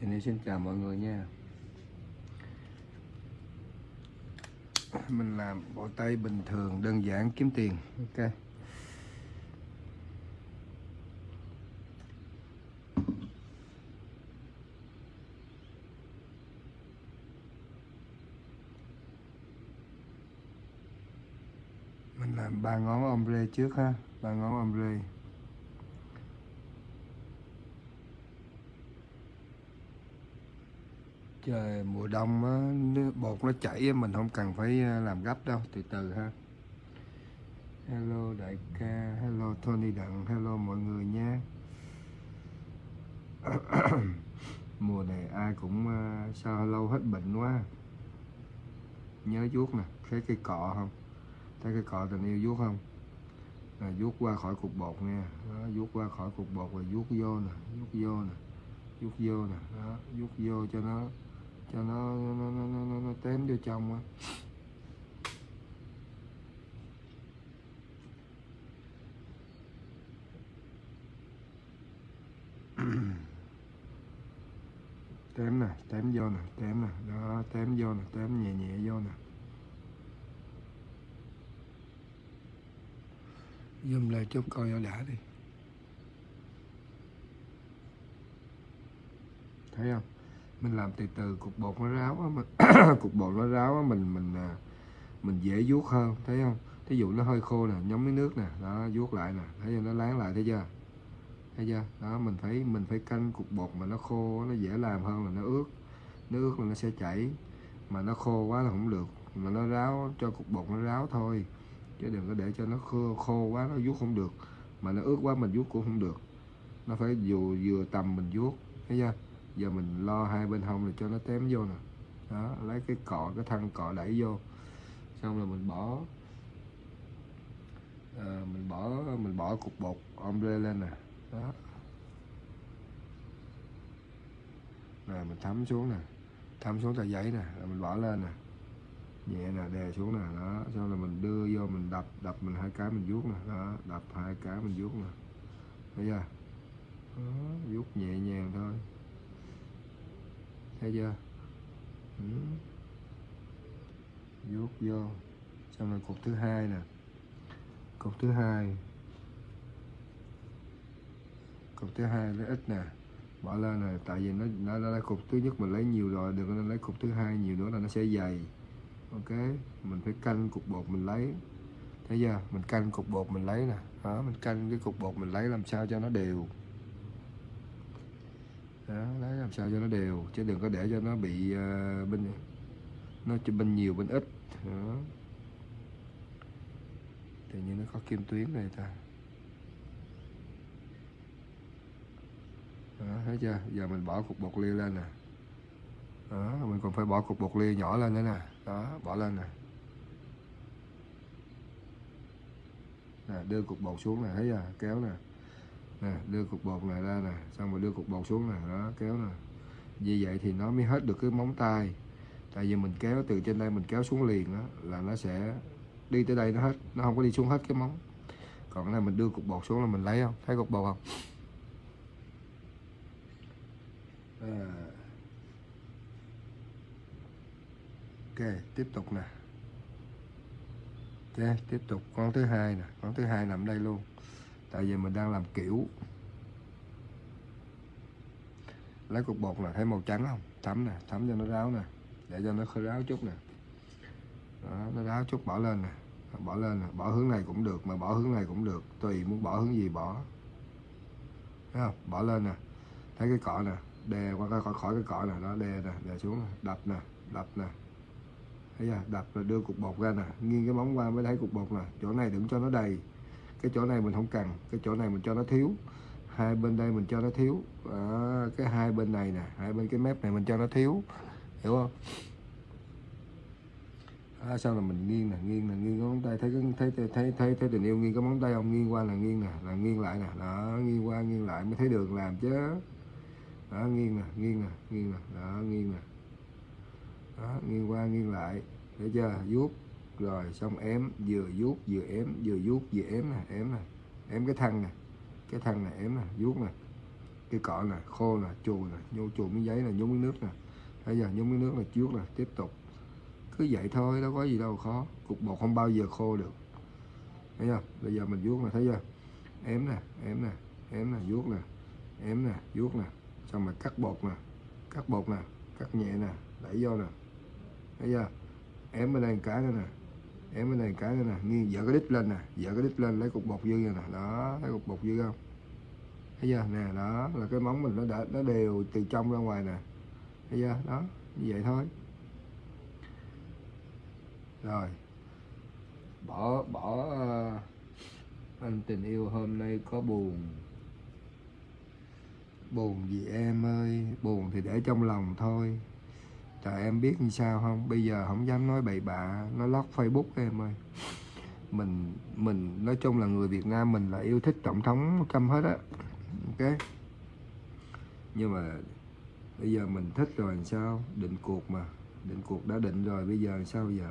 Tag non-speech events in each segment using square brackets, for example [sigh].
Thì nên xin chào mọi người nha. Mình làm bộ tay bình thường, đơn giản, kiếm tiền. Ok. Mình làm ba ngón ombre trước ha, ba ngón ombre. Trời mùa đông á, nước bột nó chảy mình không cần phải à, làm gấp đâu từ từ ha. Hello đại ca hello Tony Đặng hello mọi người nha. [coughs] Mùa này ai cũng à, sao lâu hết bệnh quá. Nhớ vuốt nè thấy cây cọ không? Thấy cây cọ tình yêu vuốt không? Là vuốt qua khỏi cục bột nha. Đó, vuốt qua khỏi cục bột rồi vuốt vô nè vuốt vô nè vuốt vô nè. Đó vuốt vô cho nó cho nó nó, nó, nó, nó, nó tém vô trong á. [clears throat] Tém nè tém vô nè tém nè. Đó tém vô nè tém nhẹ nhẹ vô nè. Dùm lại chút coi cho đã đi. Thấy không? Mình làm từ từ cục bột nó ráo á mình [coughs] cục bột nó ráo á mình mình à, mình dễ vuốt hơn thấy không? Thí dụ nó hơi khô nè nhóm miếng nước nè đó vuốt lại nè thấy chưa? Nó láng lại thấy chưa? Thấy chưa? Đó mình phải mình phải canh cục bột mà nó khô nó dễ làm hơn là nó ướt. Nó ướt là nó sẽ chảy mà nó khô quá là không được. Mà nó ráo cho cục bột nó ráo thôi chứ đừng có để cho nó khô, khô quá nó vuốt không được. Mà nó ướt quá mình vuốt cũng không được. Nó phải dù vừa tầm mình vuốt thấy chưa? Giờ mình lo hai bên hông là cho nó tém vô nè. Đó lấy cái cọ cái thân cọ đẩy vô. Xong rồi mình bỏ à, mình bỏ mình bỏ cục bột ombre lên nè. Đó. Rồi mình thấm xuống nè. Thấm xuống tờ giấy nè rồi mình bỏ lên nè. Nhẹ nè đè xuống nè. Đó. Xong rồi mình đưa vô mình đập đập mình hai cái mình vuốt nè. Đó đập hai cái mình vuốt nè. Thấy chưa? Đó, vuốt nhẹ nhàng thôi thấy chưa? Ừ. vuốt vô. Xong rồi cục thứ hai nè. Cục thứ hai. Cục thứ hai nó ít nè. Bỏ lên nè tại vì nó nó nó là cục thứ nhất mình lấy nhiều rồi, đừng nên lấy cục thứ hai nhiều nữa là nó sẽ dày. Ok? Mình phải canh cục bột mình lấy. Thấy chưa? Mình canh cục bột mình lấy nè. Đó mình canh cái cục bột mình lấy làm sao cho nó đều đó lấy làm sao cho nó đều chứ đừng có để cho nó bị uh, bên nó cho bên nhiều bên ít. Đó. Tự nhiên nó có kim tuyến này ta. Đó, thấy chưa? Giờ mình bỏ cục bột lia lên nè. Đó mình còn phải bỏ cục bột lia nhỏ lên nữa nè. Đó bỏ lên nè. Nè đưa cục bột xuống nè thấy chưa? Kéo nè nè, đưa cục bột này ra nè, xong rồi đưa cục bột xuống nè, đó, kéo nè. Như vậy thì nó mới hết được cái móng tay. Tại vì mình kéo từ trên đây mình kéo xuống liền đó là nó sẽ đi tới đây nó hết, nó không có đi xuống hết cái móng. Còn là này mình đưa cục bột xuống là mình lấy không? Thấy cục bột không? À. ok, tiếp tục nè. Ok, tiếp tục. Con thứ hai nè, con thứ hai nằm đây luôn tại vì mình đang làm kiểu lấy cục bột là thấy màu trắng không? Thấm nè thấm cho nó ráo nè để cho nó khơi ráo chút nè. Đó, nó ráo chút bỏ lên nè bỏ lên nè bỏ hướng này cũng được mà bỏ hướng này cũng được tùy muốn bỏ hướng gì bỏ. Thấy không? Bỏ lên nè thấy cái cọ nè đè qua khỏi, khỏi cái cọ nè đó đè nè đè xuống nè đập nè đập nè. Thấy chưa? Đập rồi đưa cục bột ra nè nghiêng cái móng qua mới thấy cục bột nè chỗ này đừng cho nó đầy cái chỗ này mình không cần cái chỗ này mình cho nó thiếu. Hai bên đây mình cho nó thiếu. À, cái hai bên này nè hai bên cái mép này mình cho nó thiếu. Hiểu không? À, sau là mình nghiêng nè nghiêng nè nghiêng cái móng tay. Thấy thấy thấy thấy thấy, thấy tình yêu nghiêng cái móng tay không nghiêng qua là nghiêng nè là nghiêng lại nè. Đó nghiêng qua nghiêng lại mới thấy đường làm chứ. Đó nghiêng nè nghiêng nè nghiêng nè. Đó nghiêng nè. Đó nghiêng qua nghiêng lại. Để chưa? Vuốt rồi xong ém, vừa vuốt, vừa ém, vừa vuốt, vừa ém nè ém nè. Ém cái thân nè, cái thân này ém nè, vuốt nè. Cái cọ nè, khô nè, chù nè nhô chù miếng giấy nè nhúng miếng nước nè. Bây giờ nhúng miếng nước là trước nè, tiếp tục. Cứ vậy thôi, đâu có gì đâu, khó. Cục bột không bao giờ khô được. Thấy chưa? Bây giờ mình vuốt nè, thấy chưa? Ém nè ém nè ém nè, vuốt nè. Ém nè, vuốt nè. Xong rồi cắt bột nè, cắt bột nè, cắt nhẹ nè, đẩy vô nè. Thấy chưa? Ém ở đây cái nữa nè em ở này cái này nè nghiêng dở cái đít lên nè dở cái đít lên lấy cục bột dư nè đó lấy cục bột dư không thấy chưa? Nè đó là cái móng mình nó đã nó đều từ trong ra ngoài nè. Thấy chưa? Đó như vậy thôi. Rồi bỏ bỏ uh, anh tình yêu hôm nay có buồn. Buồn gì em ơi? Buồn thì để trong lòng thôi trời, em biết như sao không? Bây giờ không dám nói bậy bạ, nó lót facebook em ơi. Mình mình, nói chung là người Việt Nam mình là yêu thích tổng thống Trump hết á. Ok? Nhưng mà bây giờ mình thích rồi làm sao? Định cuộc mà. Định cuộc đã định rồi, bây giờ làm sao bây giờ?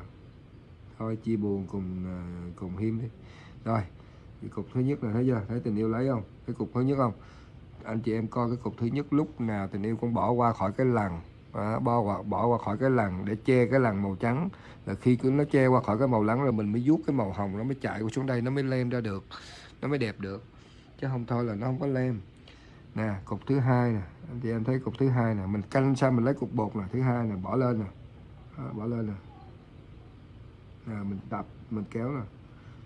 Thôi, chia buồn cùng à, cùng hiêm đi. Rồi, cái cục thứ nhất là thấy chưa? Thấy tình yêu lấy không? Cái cục thứ nhất không? Anh chị em coi cái cục thứ nhất lúc nào tình yêu cũng bỏ qua khỏi cái lằn đó, bỏ qua bỏ qua khỏi cái lằn để che cái lằn màu trắng. Là khi cứ nó che qua khỏi cái màu trắng rồi mình mới vuốt cái màu hồng nó mới chạy qua xuống đây nó mới lem ra được nó mới đẹp được. Chứ không thôi là nó không có lem. Nè cục thứ hai nè. Anh chị em thấy cục thứ hai nè. Mình canh sao mình lấy cục bột nè. Thứ hai nè bỏ lên nè. Đó, bỏ lên nè. Nè mình đập mình kéo nè.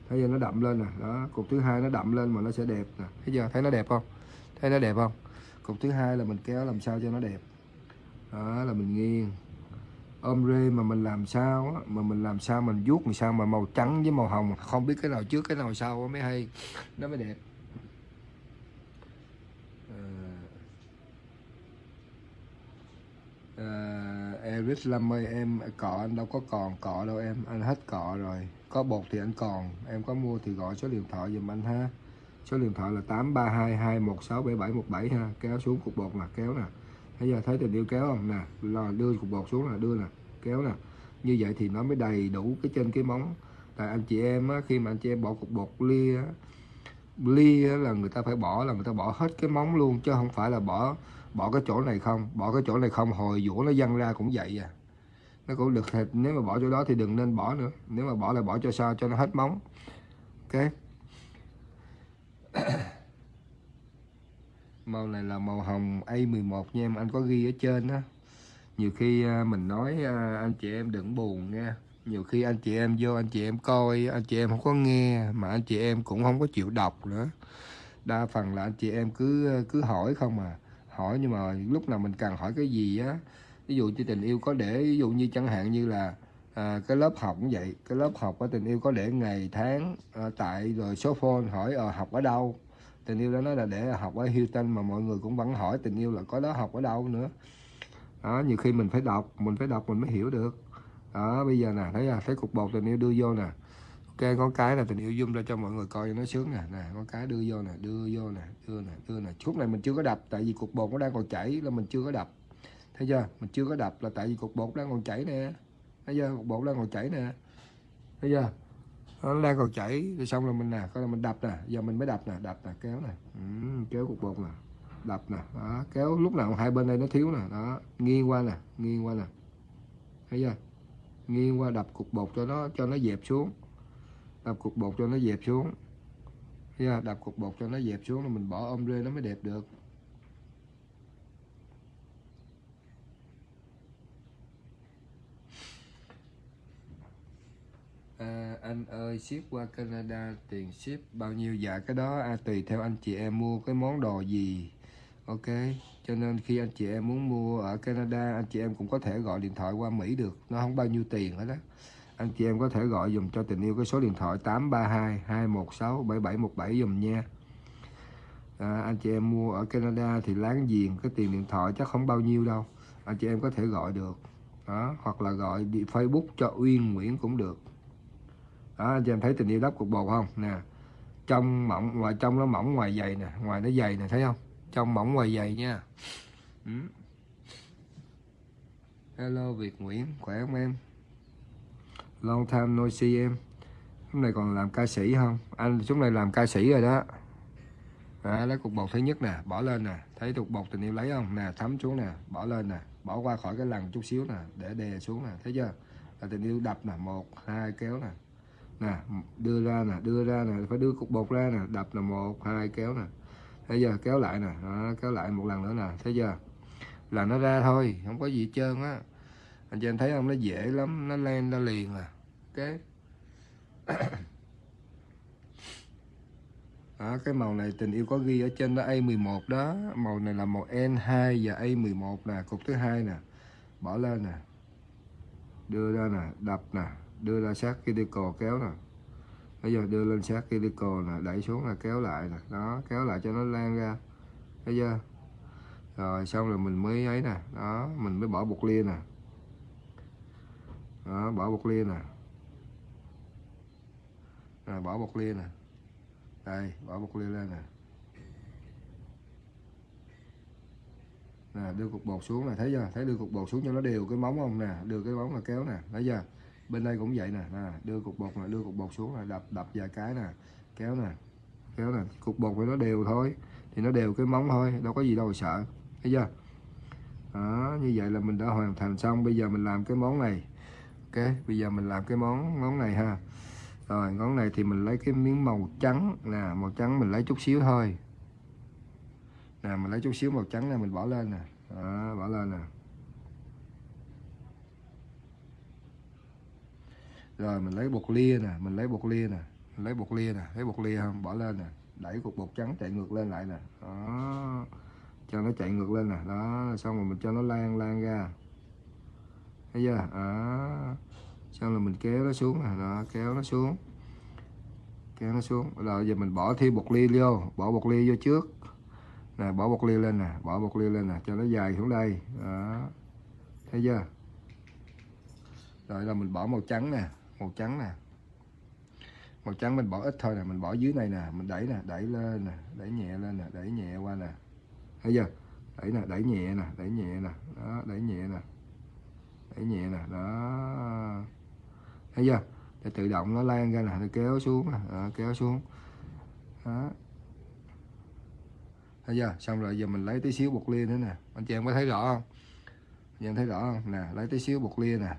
Thấy giờ nó đậm lên nè. Đó cục thứ hai nó đậm lên mà nó sẽ đẹp nè. Thấy giờ thấy nó đẹp không? Thấy nó đẹp không? Cục thứ hai là mình kéo làm sao cho nó đẹp đó là mình nghiêng. Ôm rê mà mình làm sao á, mà mình làm sao mình vuốt làm sao mà màu trắng với màu hồng không biết cái nào trước cái nào sau mới hay. Nó mới đẹp. À, Eric Lâm ơi em cọ anh đâu có còn cọ đâu em anh hết cọ rồi. Có bột thì anh còn em có mua thì gọi số điện thoại giùm anh ha. Số điện thoại là 8322167717 ha kéo xuống cục bột nè kéo nè thấy giờ thấy tình yêu kéo không? Nè là đưa cục bột xuống là đưa nè kéo nè. Như vậy thì nó mới đầy đủ cái trên cái móng. Tại anh chị em á, khi mà anh chị em bỏ cục bột lia á, lia là người ta phải bỏ là người ta bỏ hết cái móng luôn chứ không phải là bỏ bỏ cái chỗ này không. Bỏ cái chỗ này không hồi dũa nó văng ra cũng vậy à. Nó cũng được thịt nếu mà bỏ chỗ đó thì đừng nên bỏ nữa. Nếu mà bỏ là bỏ cho sao cho nó hết móng. Ok? Màu này là màu hồng A11 nha em anh có ghi ở trên á. Nhiều khi à, mình nói à, anh chị em đừng buồn nha. Nhiều khi anh chị em vô anh chị em coi anh chị em không có nghe mà anh chị em cũng không có chịu đọc nữa. Đa phần là anh chị em cứ à, cứ hỏi không mà hỏi nhưng mà lúc nào mình cần hỏi cái gì á ví dụ như tình yêu có để ví dụ như chẳng hạn như là à, cái lớp học cũng vậy. Cái lớp học ở tình yêu có để ngày tháng à, tại rồi số phone hỏi ở học ở đâu? Tình yêu đó nói là để học ở Hilton mà mọi người cũng vẫn hỏi tình yêu là có đó học ở đâu nữa. Đó, nhiều khi mình phải đọc, mình phải đọc mình mới hiểu được. Đó, bây giờ nè, thấy à thấy cục bột tình yêu đưa vô nè. Ok, con cái là tình yêu zoom ra cho mọi người coi cho nó sướng nè. Nè, con cái đưa vô nè, đưa vô nè, đưa nè đưa nè. Chút này mình chưa có đập, tại vì cục bột nó đang còn chảy là mình chưa có đập. Thấy chưa? Mình chưa có đập là tại vì cục bột đang còn chảy nè. Thấy chưa? Cục bột đang còn chảy nè. Thấy chưa? Nó đang còn chảy rồi xong rồi mình nè coi là mình đập nè giờ mình mới đập nè đập nè kéo nè. Ừ, kéo cục bột nè đập nè đó kéo lúc nào hai bên đây nó thiếu nè đó nghiêng qua nè nghiêng qua nè. Thấy chưa? Nghiêng qua đập cục bột cho nó cho nó dẹp xuống. Đập cục bột cho nó dẹp xuống. Thấy chưa? Đập cục bột cho nó dẹp xuống là mình bỏ ôm rê nó mới đẹp được. À, anh ơi ship qua Canada tiền ship bao nhiêu? Dạ cái đó à, tùy theo anh chị em mua cái món đồ gì. Ok cho nên khi anh chị em muốn mua ở Canada anh chị em cũng có thể gọi điện thoại qua Mỹ được. Nó không bao nhiêu tiền hết đó anh chị em có thể gọi dùm cho tình yêu cái số điện thoại 832 216 7717 dùm nha. À, anh chị em mua ở Canada thì láng giềng cái tiền điện thoại chắc không bao nhiêu đâu. Anh chị em có thể gọi được. Đó hoặc là gọi đi Facebook cho Uyên Nguyễn cũng được đó anh chị em thấy tình yêu đắp cục bột không? Nè trong mỏng ngoài trong nó mỏng ngoài dày nè ngoài nó dày nè thấy không? Trong mỏng ngoài dày nha. Ừ. hello Việt Nguyễn khỏe không em? Long time no see em. Hôm nay còn làm ca sĩ không? Anh xuống này làm ca sĩ rồi đó. À, lấy cục bột thứ nhất nè bỏ lên nè. Thấy cục bột tình yêu lấy không? Nè thấm xuống nè bỏ lên nè. Bỏ qua khỏi cái lần chút xíu nè để đè xuống nè thấy chưa? Là tình yêu đập nè một hai kéo nè nè đưa ra nè đưa ra nè phải đưa cục bột ra nè đập là một hai kéo nè. Bây giờ kéo lại nè đó, kéo lại một lần nữa nè. Thế giờ là nó ra thôi không có gì hết trơn á. Anh chị em thấy không? Nó dễ lắm nó len ra liền à cái [coughs] đó, cái màu này tình yêu có ghi ở trên đó A11 đó. Màu này là màu N2 và A11 nè cục thứ hai nè. Bỏ lên nè. Đưa ra nè đập nè đưa ra sát khi đi cò kéo nè. Bây giờ đưa lên sát khi đi cò nè, đẩy xuống là kéo lại nè. Đó, kéo lại cho nó lan ra. Thấy chưa? Rồi, xong rồi mình mới ấy nè. Đó, mình mới bỏ bột lia nè. Đó, bỏ bột lia nè. Rồi bỏ bột lia nè. Đây, bỏ bột lia lên nè. Nè, đưa cục bột xuống nè. Thấy chưa? Thấy đưa cục bột xuống cho nó đều cái móng không nè, đưa cái móng là kéo nè. Thấy chưa? Bên đây cũng vậy nè nè đưa cục bột nè đưa cục bột xuống là đập đập vài cái nè kéo nè kéo nè cục bột phải nó đều thôi thì nó đều cái móng thôi đâu có gì đâu mà sợ thấy chưa? Đó như vậy là mình đã hoàn thành xong bây giờ mình làm cái món này ok bây giờ mình làm cái món món này ha. Rồi món này thì mình lấy cái miếng màu trắng nè màu trắng mình lấy chút xíu thôi. Nè mình lấy chút xíu màu trắng này mình bỏ lên nè đó, bỏ lên nè. Rồi, mình lấy bột lia nè, mình lấy bột lia nè, mình lấy bột lia nè, lấy bột lia không? Bỏ lên nè, đẩy cục bột trắng chạy ngược lên lại nè. Đó, cho nó chạy ngược lên nè. Đó, xong rồi mình cho nó lan lan ra. Thấy chưa? Đó, xong rồi mình kéo nó xuống nè. Đó, kéo nó xuống. Kéo nó xuống. Rồi giờ mình bỏ thêm bột lia vô. Bỏ bột lia vô trước. Nè, bỏ bột lia lên nè, bỏ bột lia lên nè, cho nó dài xuống đây. Đó, thấy chưa? Rồi, là mình bỏ màu trắng nè màu trắng nè. Màu trắng mình bỏ ít thôi nè mình bỏ dưới này nè mình đẩy nè đẩy lên nè đẩy nhẹ lên nè đẩy nhẹ qua nè. Thấy chưa? Đẩy nè đẩy nhẹ nè đẩy nhẹ nè đó đẩy nhẹ nè. Đẩy nhẹ nè đó. Thấy chưa? Để tự động nó lan ra nè nó kéo xuống nè đó, kéo xuống. Đó. Thấy chưa? Xong rồi giờ mình lấy tí xíu bột lia nữa nè. Anh chị em có thấy rõ không? Anh chị em thấy rõ không? Nè lấy tí xíu bột lia nè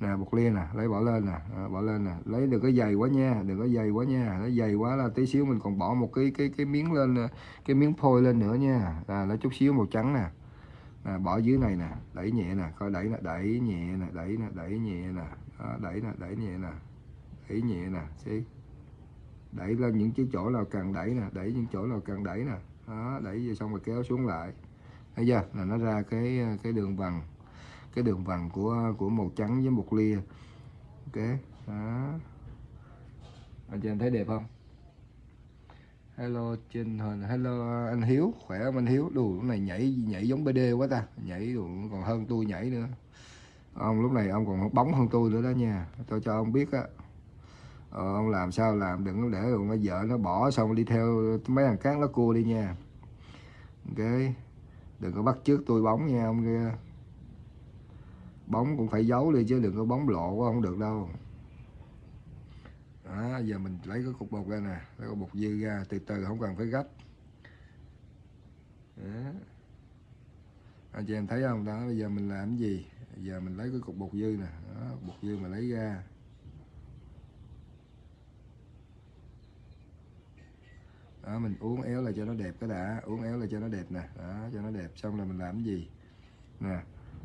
nè bột lia nè lấy bỏ lên nè à, bỏ lên nè. Lấy đừng có dày quá nha đừng có dày quá nha. Nó dày quá là tí xíu mình còn bỏ một cái cái cái miếng lên à, cái miếng phôi lên nữa nha. Là lấy chút xíu màu trắng nè. À, bỏ dưới này nè đẩy nhẹ nè coi đẩy nè đẩy nhẹ nè đẩy nè đẩy nhẹ nè. Đó, đẩy nè đẩy nhẹ nè đẩy nhẹ nè xí. Đẩy lên những cái chỗ nào cần đẩy nè đẩy những chỗ nào cần đẩy nè. Đó đẩy về xong rồi kéo xuống lại. Thấy chưa? Là nó ra cái à, cái đường bằng cái đường vằn của của màu trắng với một lia. Ok đó. Anh chị em thấy đẹp không? Hello trên hình hello anh hiếu khỏe không anh hiếu? Đủ lúc này nhảy nhảy giống bd quá ta. Nhảy đủ, còn hơn tôi nhảy nữa. Ông lúc này ông còn bóng hơn tôi nữa đó nha. Tôi cho ông biết á. Ờ, ông làm sao làm đừng để rồi nó vợ nó bỏ xong đi theo mấy thằng khác nó cua đi nha. Ok đừng có bắt trước tôi bóng nha ông kia bóng cũng phải giấu đi chứ đừng có bóng lộ quá không được đâu. Đó, giờ mình lấy cái cục bột ra nè lấy cái bột dư ra từ từ không cần phải gấp. Đó. anh chị em thấy không? Đó bây giờ mình làm cái gì? Bây giờ mình lấy cái cục bột dư nè. Đó, bột dư mà lấy ra. Đó mình uống éo là cho nó đẹp cái đã uống éo là cho nó đẹp nè. Đó cho nó đẹp xong là mình làm cái gì? Nè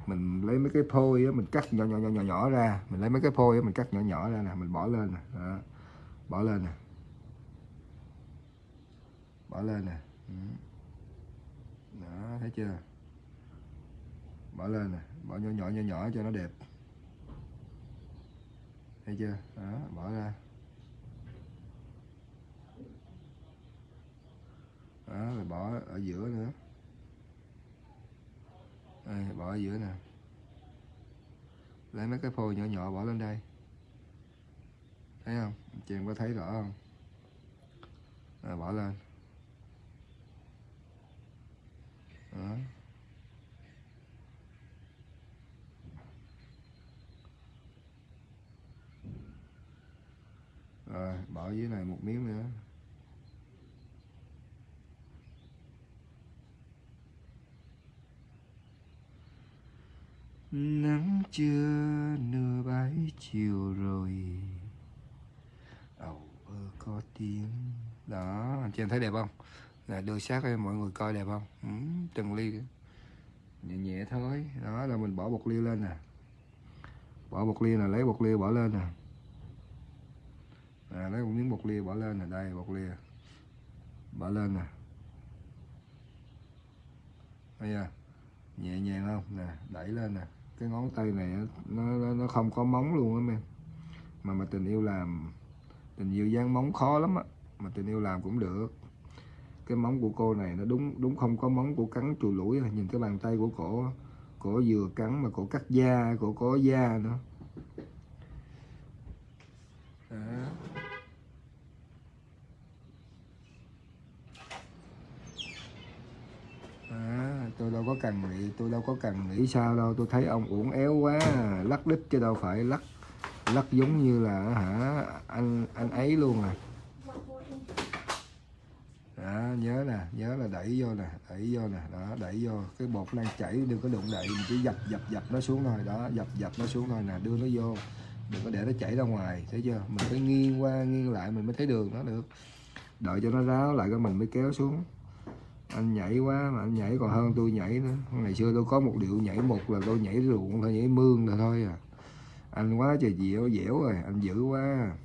mình lấy mấy cái phôi á, mình cắt nhỏ nhỏ nhỏ nhỏ nhỏ ra. Mình lấy mấy cái phôi á, mình cắt nhỏ nhỏ ra nè. Mình bỏ lên nè. Đó. bỏ lên nè. Bỏ lên nè. Ừ. Đó, thấy chưa? Bỏ lên nè. Bỏ nhỏ nhỏ nhỏ nhỏ cho nó đẹp. Thấy chưa? Đó, bỏ ra. Đó, rồi bỏ ở giữa nữa đây, bỏ ở giữa nè. Lấy mấy cái phôi nhỏ nhỏ bỏ lên đây. Thấy không? Chị em có thấy rõ không? À, bỏ lên. Đó. Rồi bỏ dưới này một miếng nữa. Nắng chưa nửa bãi chiều rồi. Ầu ơ có tiếng. Đó anh chị em thấy đẹp không? Là đưa sát cho mọi người coi đẹp không? Ừ, từng ly nhẹ nhẹ thôi. Đó là mình bỏ bột ly lên nè. Bỏ bột ly là lấy bột ly bỏ lên nè. À, lấy một miếng bột lia bỏ lên nè. Đây bột lia bỏ lên nè. Bây giờ nhẹ nhàng không? Nè đẩy lên nè cái ngón tay này nó nó, nó không có móng luôn á em mà mà tình yêu làm tình yêu dán móng khó lắm á mà tình yêu làm cũng được. Cái móng của cô này nó đúng đúng không có móng của cắn chùi lũi à, nhìn cái bàn tay của cổ cổ vừa cắn mà cổ cắt da cổ có da nữa. Đó. À, tôi đâu có cần nghĩ tôi đâu có cần nghĩ sao đâu. Tôi thấy ông uổng éo quá lắc đít chứ đâu phải lắc lắc giống như là hả anh anh ấy luôn à. Đó, nhớ nè nhớ là đẩy vô nè đẩy vô nè đó đẩy vô. Cái bột đang chảy đừng có đụng đậy mình chỉ dập dập dập nó xuống thôi đó dập dập nó xuống thôi nè đưa nó vô. Đừng có để nó chảy ra ngoài thấy chưa? Mình phải nghiêng qua nghiêng lại mình mới thấy đường nó được. Đợi cho nó ráo lại cái mình mới kéo xuống anh nhảy quá mà anh nhảy còn hơn tôi nhảy nữa. Ngày xưa tôi có một điệu nhảy một là tôi nhảy ruộng thôi nhảy mương là thôi à. Anh quá trời dẻo dẻo rồi anh dữ quá.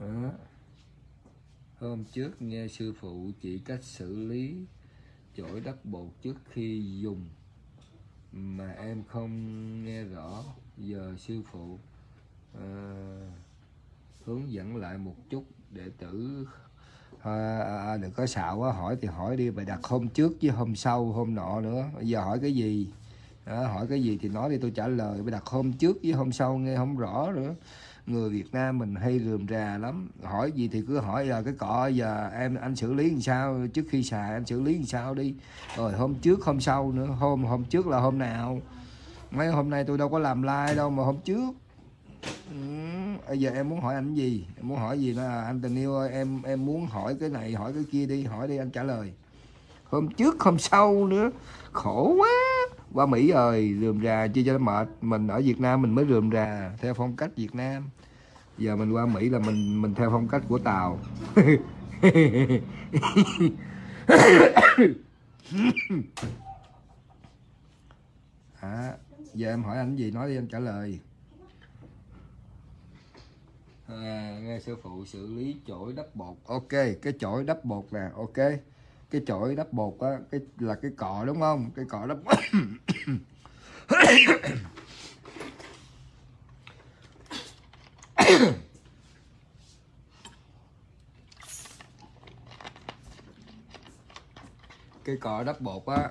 Đó. hôm trước nghe sư phụ chỉ cách xử lý chổi đất bột trước khi dùng mà em không nghe rõ. Giờ sư phụ à, hướng dẫn lại một chút để tử À, à, đừng có xạo quá hỏi thì hỏi đi bài đặt hôm trước với hôm sau hôm nọ nữa. Bây giờ hỏi cái gì? Đó, hỏi cái gì thì nói đi tôi trả lời. Bài đặt hôm trước với hôm sau nghe không rõ nữa. Người Việt Nam mình hay rườm rà lắm. Hỏi gì thì cứ hỏi giờ cái cọ giờ em anh xử lý làm sao? Trước khi xài anh xử lý làm sao đi? Rồi hôm trước hôm sau nữa. Hôm hôm trước là hôm nào? Mấy hôm nay tôi đâu có làm like đâu mà hôm trước. Ừ, bây giờ em muốn hỏi anh gì? Em muốn hỏi gì là anh tình yêu ơi em em muốn hỏi cái này hỏi cái kia đi hỏi đi anh trả lời. Hôm trước hôm sau nữa khổ quá. Qua Mỹ rồi rườm rà chi cho nó mệt. Mình ở Việt Nam mình mới rườm rà theo phong cách Việt Nam. Giờ mình qua Mỹ là mình mình theo phong cách của Tàu. [coughs] À, giờ em hỏi anh gì nói đi anh trả lời à, nghe sư phụ xử lý chổi đắp bột. Ok cái chổi đắp bột nè ok. Cái chổi đắp bột á cái là cái cọ đúng không? Cái cọ đắp cái cọ đắp bột á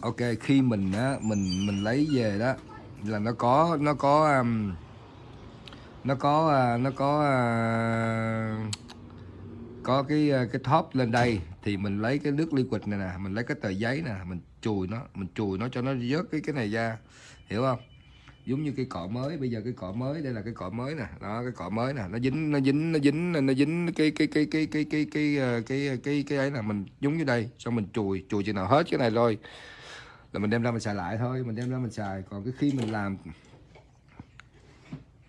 ok khi mình á mình mình lấy về đó là nó có nó có um, nó có à, nó có à, có cái à, cái top lên đây thì mình lấy cái nước liquid này nè, mình lấy cái tờ giấy nè, mình chùi nó, mình chùi nó cho nó vớt cái cái này ra, hiểu không? Giống như cái cọ mới, bây giờ cái cọ mới, đây là cái cọ mới nè, đó, cái cọ mới nè, nó dính nó dính nó dính nó dính cái cái cái cái cái cái cái cái cái cái ấy là mình giống như đây, xong mình chùi chùi chừng nào hết cái này rồi là mình đem ra mình xài lại thôi, mình đem ra mình xài, còn cái khi mình làm,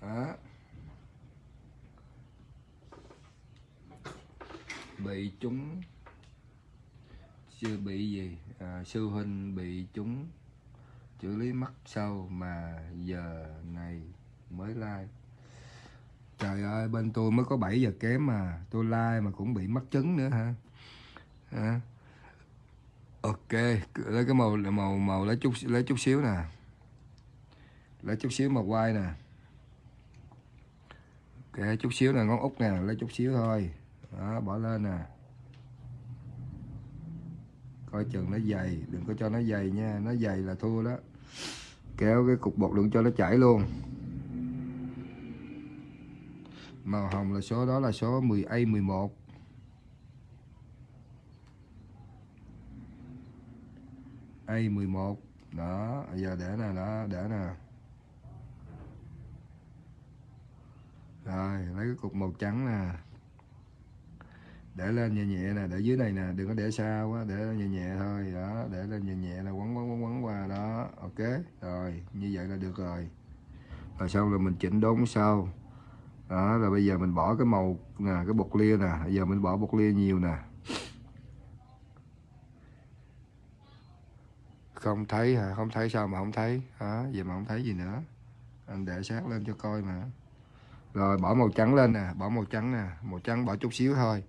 đó. Bị chúng chưa bị gì à, sư huynh bị chúng xử lý mắt sâu mà giờ này mới like trời ơi bên tôi mới có 7 giờ kém mà tôi like mà cũng bị mắc trứng nữa hả? À. ok lấy cái màu màu màu lấy chút lấy chút xíu nè. Lấy chút xíu màu quay nè. Ok chút xíu nè ngón út nè lấy chút xíu thôi đó, bỏ lên nè. Coi chừng nó dày, đừng có cho nó dày nha. Nó dày là thua đó. Kéo cái cục bột đừng cho nó chảy luôn. Màu hồng là số đó là số 10 A 11 A 11 đó giờ để nè, đó, để nè. Rồi, lấy cái cục màu trắng nè để lên nhẹ nhẹ nè, để dưới này nè, đừng có để xa quá để nhẹ nhẹ thôi, đó, để lên nhẹ nhẹ là quấn quấn quấn quấn qua, đó, ok? Rồi, như vậy là được rồi. Rồi xong rồi mình chỉnh đốn sau. Đó, rồi bây giờ mình bỏ cái màu nè, cái bột lia nè, bây giờ mình bỏ bột lia nhiều nè. Không thấy hả? Không thấy sao mà không thấy? Hả? Vậy mà không thấy gì nữa. Anh để sát lên cho coi mà. Rồi, bỏ màu trắng lên nè, bỏ màu trắng nè. Màu trắng bỏ chút xíu thôi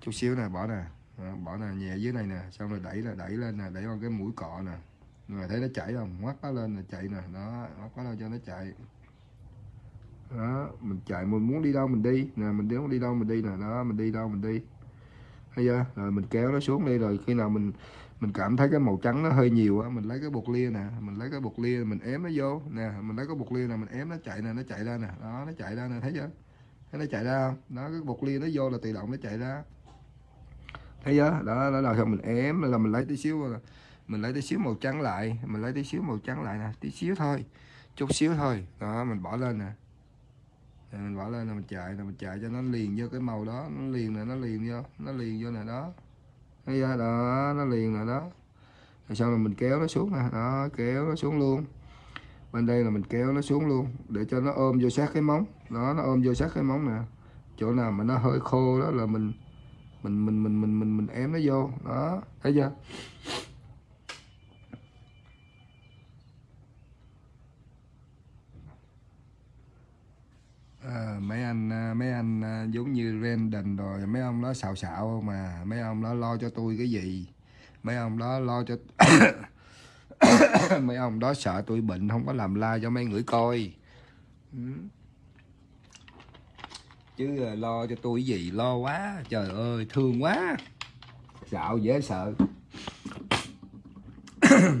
chút xíu nè bỏ nè. Đó, bỏ nè nhẹ dưới này nè xong rồi đẩy là đẩy lên nè đẩy con cái mũi cọ nè. Người thấy nó chảy không? Ngoắt nó lên là chạy nè. Đó ngoắt nó lên cho nó chạy. Đó mình chạy mình muốn đi đâu mình đi. Nè mình muốn đi đâu mình đi nè. Đó mình đi đâu mình đi. Thấy chưa? Rồi mình kéo nó xuống đi. Rồi khi nào mình mình cảm thấy cái màu trắng nó hơi nhiều á mình lấy cái bột lia nè. Mình lấy cái bột lia mình ém nó vô. Nè mình lấy cái bột lia nè mình ém nó chạy nè nó chạy ra nè. Đó nó chạy ra nè. Thấy chưa? Thấy nó chạy ra không? Đó cái bột lia nó vô là tự động nó chạy ra thấy chưa? Đó đó là mình ém là mình lấy tí xíu mình lấy tí xíu màu trắng lại. Mình lấy tí xíu màu trắng lại nè, tí xíu thôi, chút xíu thôi. Đó, mình bỏ lên nè. Rồi mình bỏ lên là mình chạy là mình chạy cho nó liền vô cái màu đó. Nó liền nè, nó liền vô, nó liền vô nè, đó. Thấy chưa? Đó, nó liền nè, đó. Rồi sau là mình kéo nó xuống nè. Đó, kéo nó xuống luôn. Bên đây là mình kéo nó xuống luôn, để cho nó ôm vô sát cái móng. Đó, nó ôm vô sát cái móng nè. Chỗ nào mà nó hơi khô đó là mình mình mình mình mình mình mình ém nó vô. Đó thấy chưa? À, mấy anh à, mấy anh à, giống như Brandon rồi mấy ông đó xạo xạo mà mấy ông đó lo cho tôi cái gì? Mấy ông đó lo cho [coughs] [coughs] mấy ông đó sợ tôi bệnh không có làm la cho mấy người coi. Ừ chứ ờ, lo cho tôi cái gì? Lo quá. Trời ơi thương quá. Xạo dễ sợ. [coughs]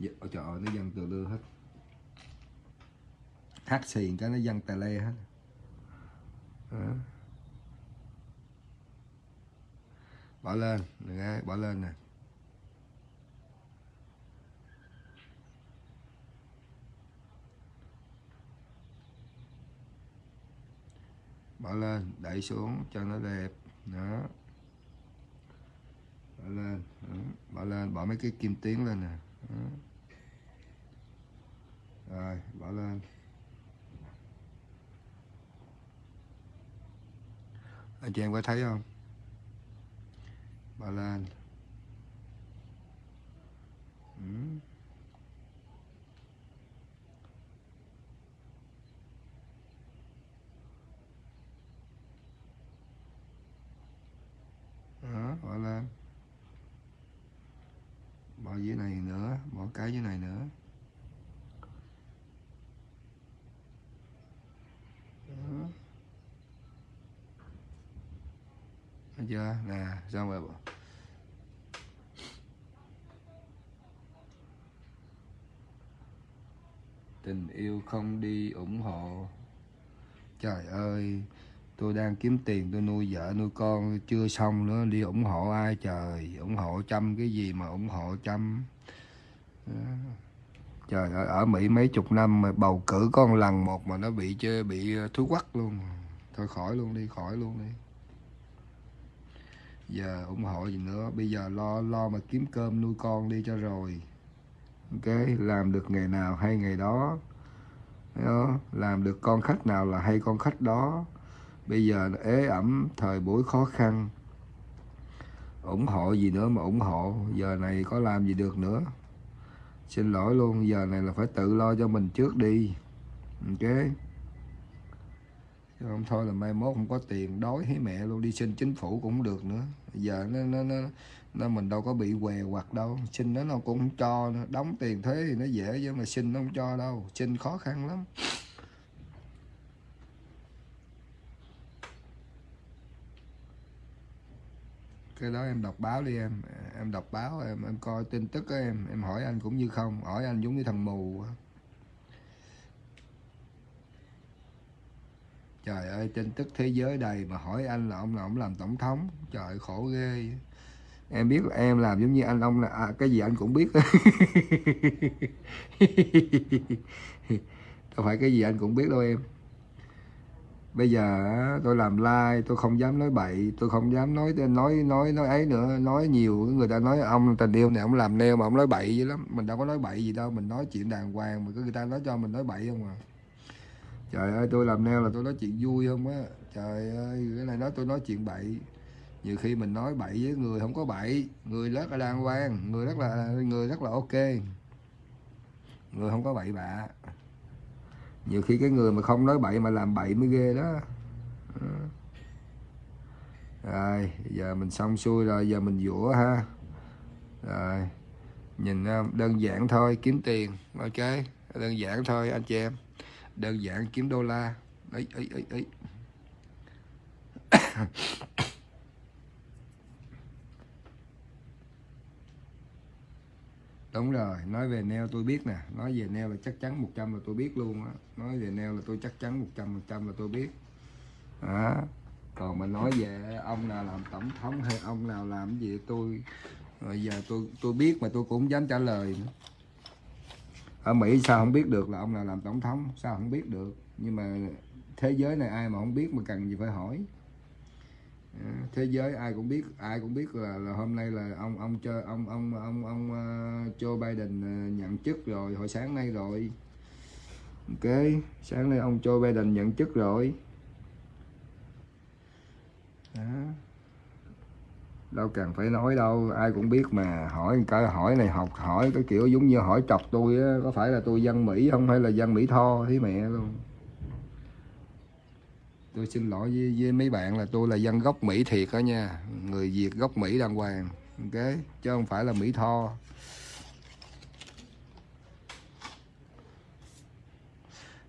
Dạ, trời ơi nó dân từ lưa hết. Hát xiền cái nó dâng tà le hết. Bỏ lên nghe bỏ lên nè. Bỏ lên, đẩy xuống cho nó đẹp đó bỏ lên, đó. bỏ lên, bỏ mấy cái kim tuyến lên nè đó. rồi, bỏ lên anh chị em có thấy không bỏ lên ừ. Đó, bỏ lên. Bỏ dưới này nữa, bỏ cái dưới này nữa. Đó. Thấy chưa? Nè xong rồi tình yêu không đi ủng hộ. Trời ơi tôi đang kiếm tiền, tôi nuôi vợ, nuôi con, chưa xong nữa. Đi ủng hộ ai trời? Ủng hộ chăm cái gì mà ủng hộ chăm trời ơi, ở mỹ mấy chục năm mà bầu cử con lần một mà nó bị chơi bị ờ, thú quắc luôn. Thôi khỏi luôn đi, khỏi luôn đi. Giờ ủng hộ gì nữa? Bây giờ lo lo mà kiếm cơm nuôi con đi cho rồi. Ok, làm được ngày nào hay ngày đó. Đó. làm được con khách nào là hay con khách đó bây giờ ế ẩm thời buổi khó khăn. Ủng hộ gì nữa mà ủng hộ. Giờ này có làm gì được nữa. Xin lỗi luôn giờ này là phải tự lo cho mình trước đi. Ok? Chứ không thôi là mai mốt không có tiền đói thấy mẹ luôn đi xin chính phủ cũng không được nữa. Giờ nó nó nó, nó mình đâu có bị què hoặc đâu. Xin nó nó cũng không cho nữa. đóng tiền thế thì nó dễ chứ mà xin nó không cho đâu. Xin khó khăn lắm. Cái đó em đọc báo đi em. Em đọc báo em em coi tin tức đó em. Em hỏi anh cũng như không. Hỏi anh giống như thằng mù trời ơi tin tức thế giới đầy mà hỏi anh là ông là ông làm tổng thống. Trời khổ ghê. Em biết là em làm giống như anh ông là à, cái gì anh cũng biết. [laughs] Đâu phải cái gì anh cũng biết đâu em bây giờ tôi làm like, tôi không dám nói bậy, tôi không dám nói nói nói nói ấy nữa, nói nhiều, người ta nói ông tình yêu này ông làm neo mà ông nói bậy dữ lắm. Mình đâu có nói bậy gì đâu, mình nói chuyện đàng hoàng mà cứ người ta nói cho mình nói bậy không à. Trời ơi, tôi làm neo là tôi nói chuyện vui không á. Trời ơi, cái này nói tôi nói chuyện bậy. Nhiều khi mình nói bậy với người không có bậy, người rất là đàng hoàng, người rất là, người rất là ok. Người không có bậy bạ nhiều khi cái người mà không nói bậy mà làm bậy mới ghê đó. Ờ. Rồi, giờ mình xong xuôi rồi, giờ mình dũa ha. Rồi, nhìn ờ, đơn giản thôi, kiếm tiền, ok? Đơn giản thôi, anh chị em. Đơn giản kiếm đô la. Ấy ấy ấy ấy. [coughs] [coughs] đúng rồi, nói về neo tôi biết nè, nói về neo là chắc chắn 100 là tôi biết luôn á. Nói về neo là tôi chắc chắn 100 phần trăm là tôi biết. Đó. Còn mà nói về ông nào làm tổng thống hay ông nào làm gì tôi rồi giờ tôi tôi biết mà tôi cũng dám trả lời nữa. ở Mỹ sao không biết được là ông nào làm tổng thống, sao không biết được. Nhưng mà thế giới này ai mà không biết mà cần gì phải hỏi. À, thế giới ai cũng biết ai cũng biết là, là hôm nay là ông ông cho ông ông ông ông uh, Joe Biden uh, nhận chức rồi hồi sáng nay rồi. Ok sáng nay ông Joe Biden nhận chức rồi. Đó. đâu cần phải nói đâu ai cũng biết mà. Hỏi cái hỏi này học hỏi cái kiểu giống như hỏi chọc tôi á, có phải là tôi dân Mỹ không hay là dân Mỹ tho thế mẹ luôn tôi xin lỗi với, với mấy bạn là tôi là dân gốc Mỹ thiệt đó nha. Người Việt gốc Mỹ đàng hoàng ok? Chứ không phải là Mỹ tho.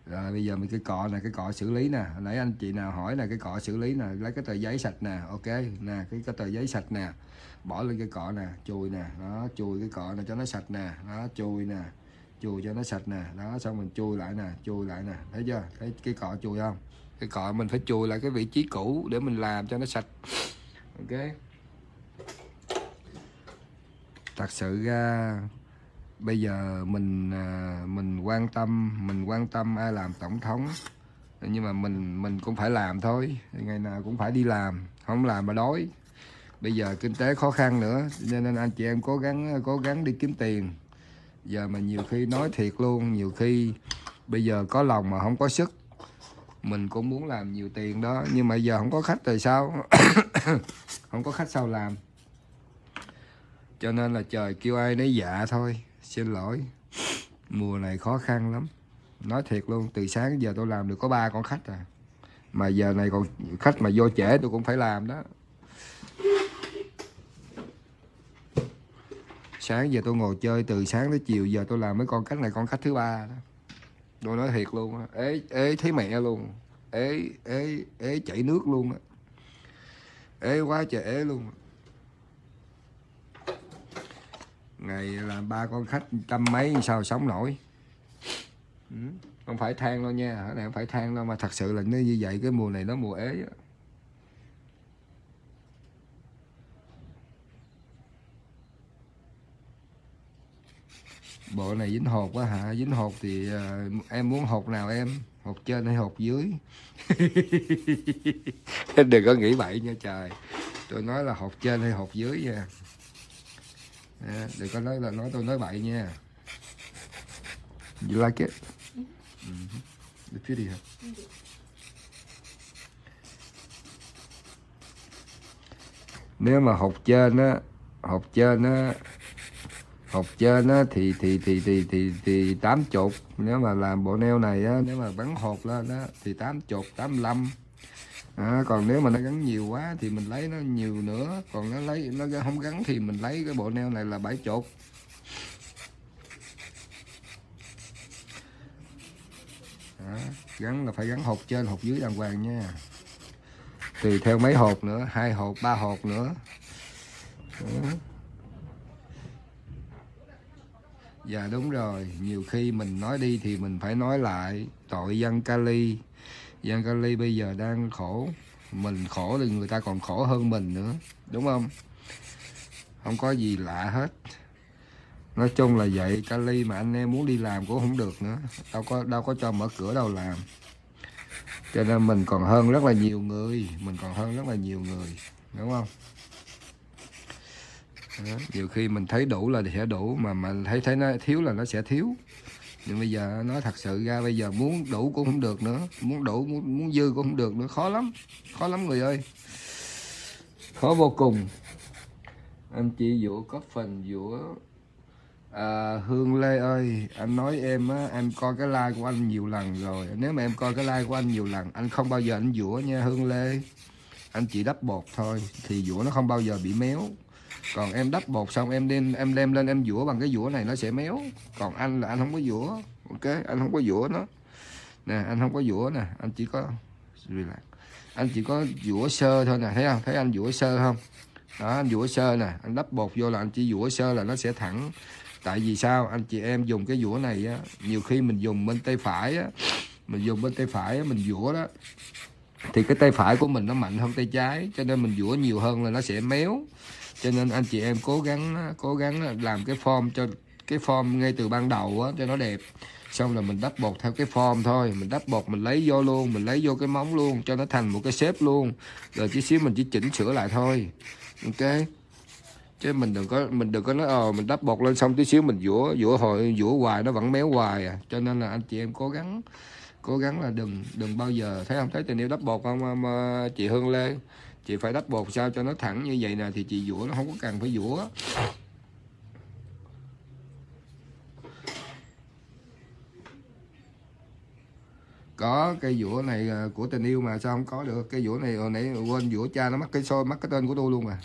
Rồi bây giờ mình cái cọ này cái cọ xử lý nè. Hồi nãy anh chị nào hỏi là cái cọ xử lý nè lấy cái tờ giấy sạch nè ok? Nè cái, cái tờ giấy sạch nè. Bỏ lên cái cọ nè chùi nè. Đó chùi cái cọ này cho nó sạch nè. Đó chùi nè. Chùi cho nó sạch nè. Đó xong mình chui lại nè chui lại nè. Thấy chưa? Thấy cái cọ chùi không? Cái cọ mình phải chùi lại cái vị trí cũ để mình làm cho nó sạch. Ok. Thật sự ra, bây giờ mình à, mình quan tâm, mình quan tâm ai làm tổng thống. Nhưng mà mình mình cũng phải làm thôi. Ngày nào cũng phải đi làm, không làm mà đói. Bây giờ kinh tế khó khăn nữa, cho nên anh chị em cố gắng cố gắng đi kiếm tiền. Giờ mà nhiều khi nói thiệt luôn, nhiều khi bây giờ có lòng mà không có sức mình cũng muốn làm nhiều tiền đó, nhưng mà giờ không có khách thì sao? [coughs] Không có khách sao làm? Cho nên là trời kêu ai nấy dạ thôi, xin lỗi. Mùa này khó khăn lắm. Nói thiệt luôn, từ sáng giờ tôi làm được có ba con khách à. Mà giờ này còn khách mà vô trễ tôi cũng phải làm đó. Sáng giờ tôi ngồi chơi, từ sáng tới chiều giờ tôi làm mấy con khách này con khách thứ ba đó tôi nói thiệt luôn á. Ế ế thấy mẹ luôn. Ế ế ế chảy nước luôn á. Ế quá trời ế luôn ngày là ba con khách trăm mấy sao sống nổi. Ừ, không phải than đâu nha. Hả này không phải than đâu mà thật sự là nó như vậy, cái mùa này nó mùa ế á. Bộ này dính hột quá hả? Dính hột thì uh, em muốn hột nào em? Hột trên hay hột dưới? [laughs] Đừng có nghĩ bậy nha trời. Tôi nói là hột trên hay hột dưới nha. À, đừng có nói là nói tôi nói bậy nha. You like it? Mm-hmm. the pretty huh? nếu mà hột trên á hột trên á hộp trên á thì thì thì thì thì thì tám chục. Nếu mà làm bộ neo này á nếu mà bắn hộp lên á thì tám chục tám lăm. À, còn nếu mà nó gắn nhiều quá thì mình lấy nó nhiều nữa. Còn nó lấy nó không gắn thì mình lấy cái bộ neo này là bảy chục. À, gắn là phải gắn hộp trên hộp dưới đàng hoàng nha. Tùy theo mấy hộp nữa hai hộp ba hộp nữa. Đó. Dạ đúng rồi, nhiều khi mình nói đi thì mình phải nói lại. Tội dân Cali. Dân Cali bây giờ đang khổ. Mình khổ thì người ta còn khổ hơn mình nữa. Đúng không? Không có gì lạ hết. Nói chung là vậy. Cali mà anh em muốn đi làm cũng không được nữa. Đâu có đâu có cho mở cửa đâu làm. Cho nên mình còn hơn rất là nhiều người. Mình còn hơn rất là nhiều người. Đúng không? Đó. nhiều khi mình thấy đủ là sẽ đủ mà mà thấy thấy nó thiếu là nó sẽ thiếu. Nhưng bây giờ nói thật sự ra bây giờ muốn đủ cũng không được nữa. Muốn đủ muốn, muốn dư cũng không được nữa. Khó lắm khó lắm người ơi. Khó vô cùng. Anh chị dũa có phần dũa à, hương lê ơi anh nói em á em coi cái like của anh nhiều lần rồi. Nếu mà em coi cái like của anh nhiều lần anh không bao giờ anh dũa nha hương lê. Anh chỉ đắp bột thôi thì dũa nó không bao giờ bị méo còn em đắp bột xong em đem em đem lên em dũa bằng cái dũa này nó sẽ méo. Còn anh là anh không có dũa ok? Anh không có dũa nó. Nè anh không có dũa nè anh chỉ có relax. Anh chỉ có dũa sơ thôi nè thấy không? Thấy anh dũa sơ không? Đó anh dũa sơ nè anh đắp bột vô là anh chỉ dũa sơ là nó sẽ thẳng. Tại vì sao? Anh chị em dùng cái dũa này á nhiều khi mình dùng bên tay phải á mình dùng bên tay phải á, mình dũa đó thì cái tay phải của mình nó mạnh hơn tay trái cho nên mình dũa nhiều hơn là nó sẽ méo cho nên anh chị em cố gắng cố gắng làm cái form cho, cái form ngay từ ban đầu á, cho nó đẹp. Xong là mình đắp bột theo cái form thôi. Mình đắp bột mình lấy vô luôn, mình lấy vô cái móng luôn, cho nó thành một cái xếp luôn. Rồi tí xíu mình chỉ chỉnh sửa lại thôi. Ok? Chứ mình đừng có, mình đừng có nói ờ mình đắp bột lên xong tí xíu mình vũa vũa hồi vũa hoài, nó vẫn méo hoài à. Cho nên là anh chị em cố gắng cố gắng là đừng đừng bao giờ, thấy không? Thấy tình yêu đắp bột không ờ, ờ, chị Hương Lê? Chị phải đắp bột sao cho nó thẳng như vậy nè, thì chị dũa nó không có cần phải dũa có cây dũa này à, của tình yêu mà sao không có được? Cây dũa này hồi nãy quên dũa cha nó mắc cái xôi mắc cái tên của tôi luôn mà.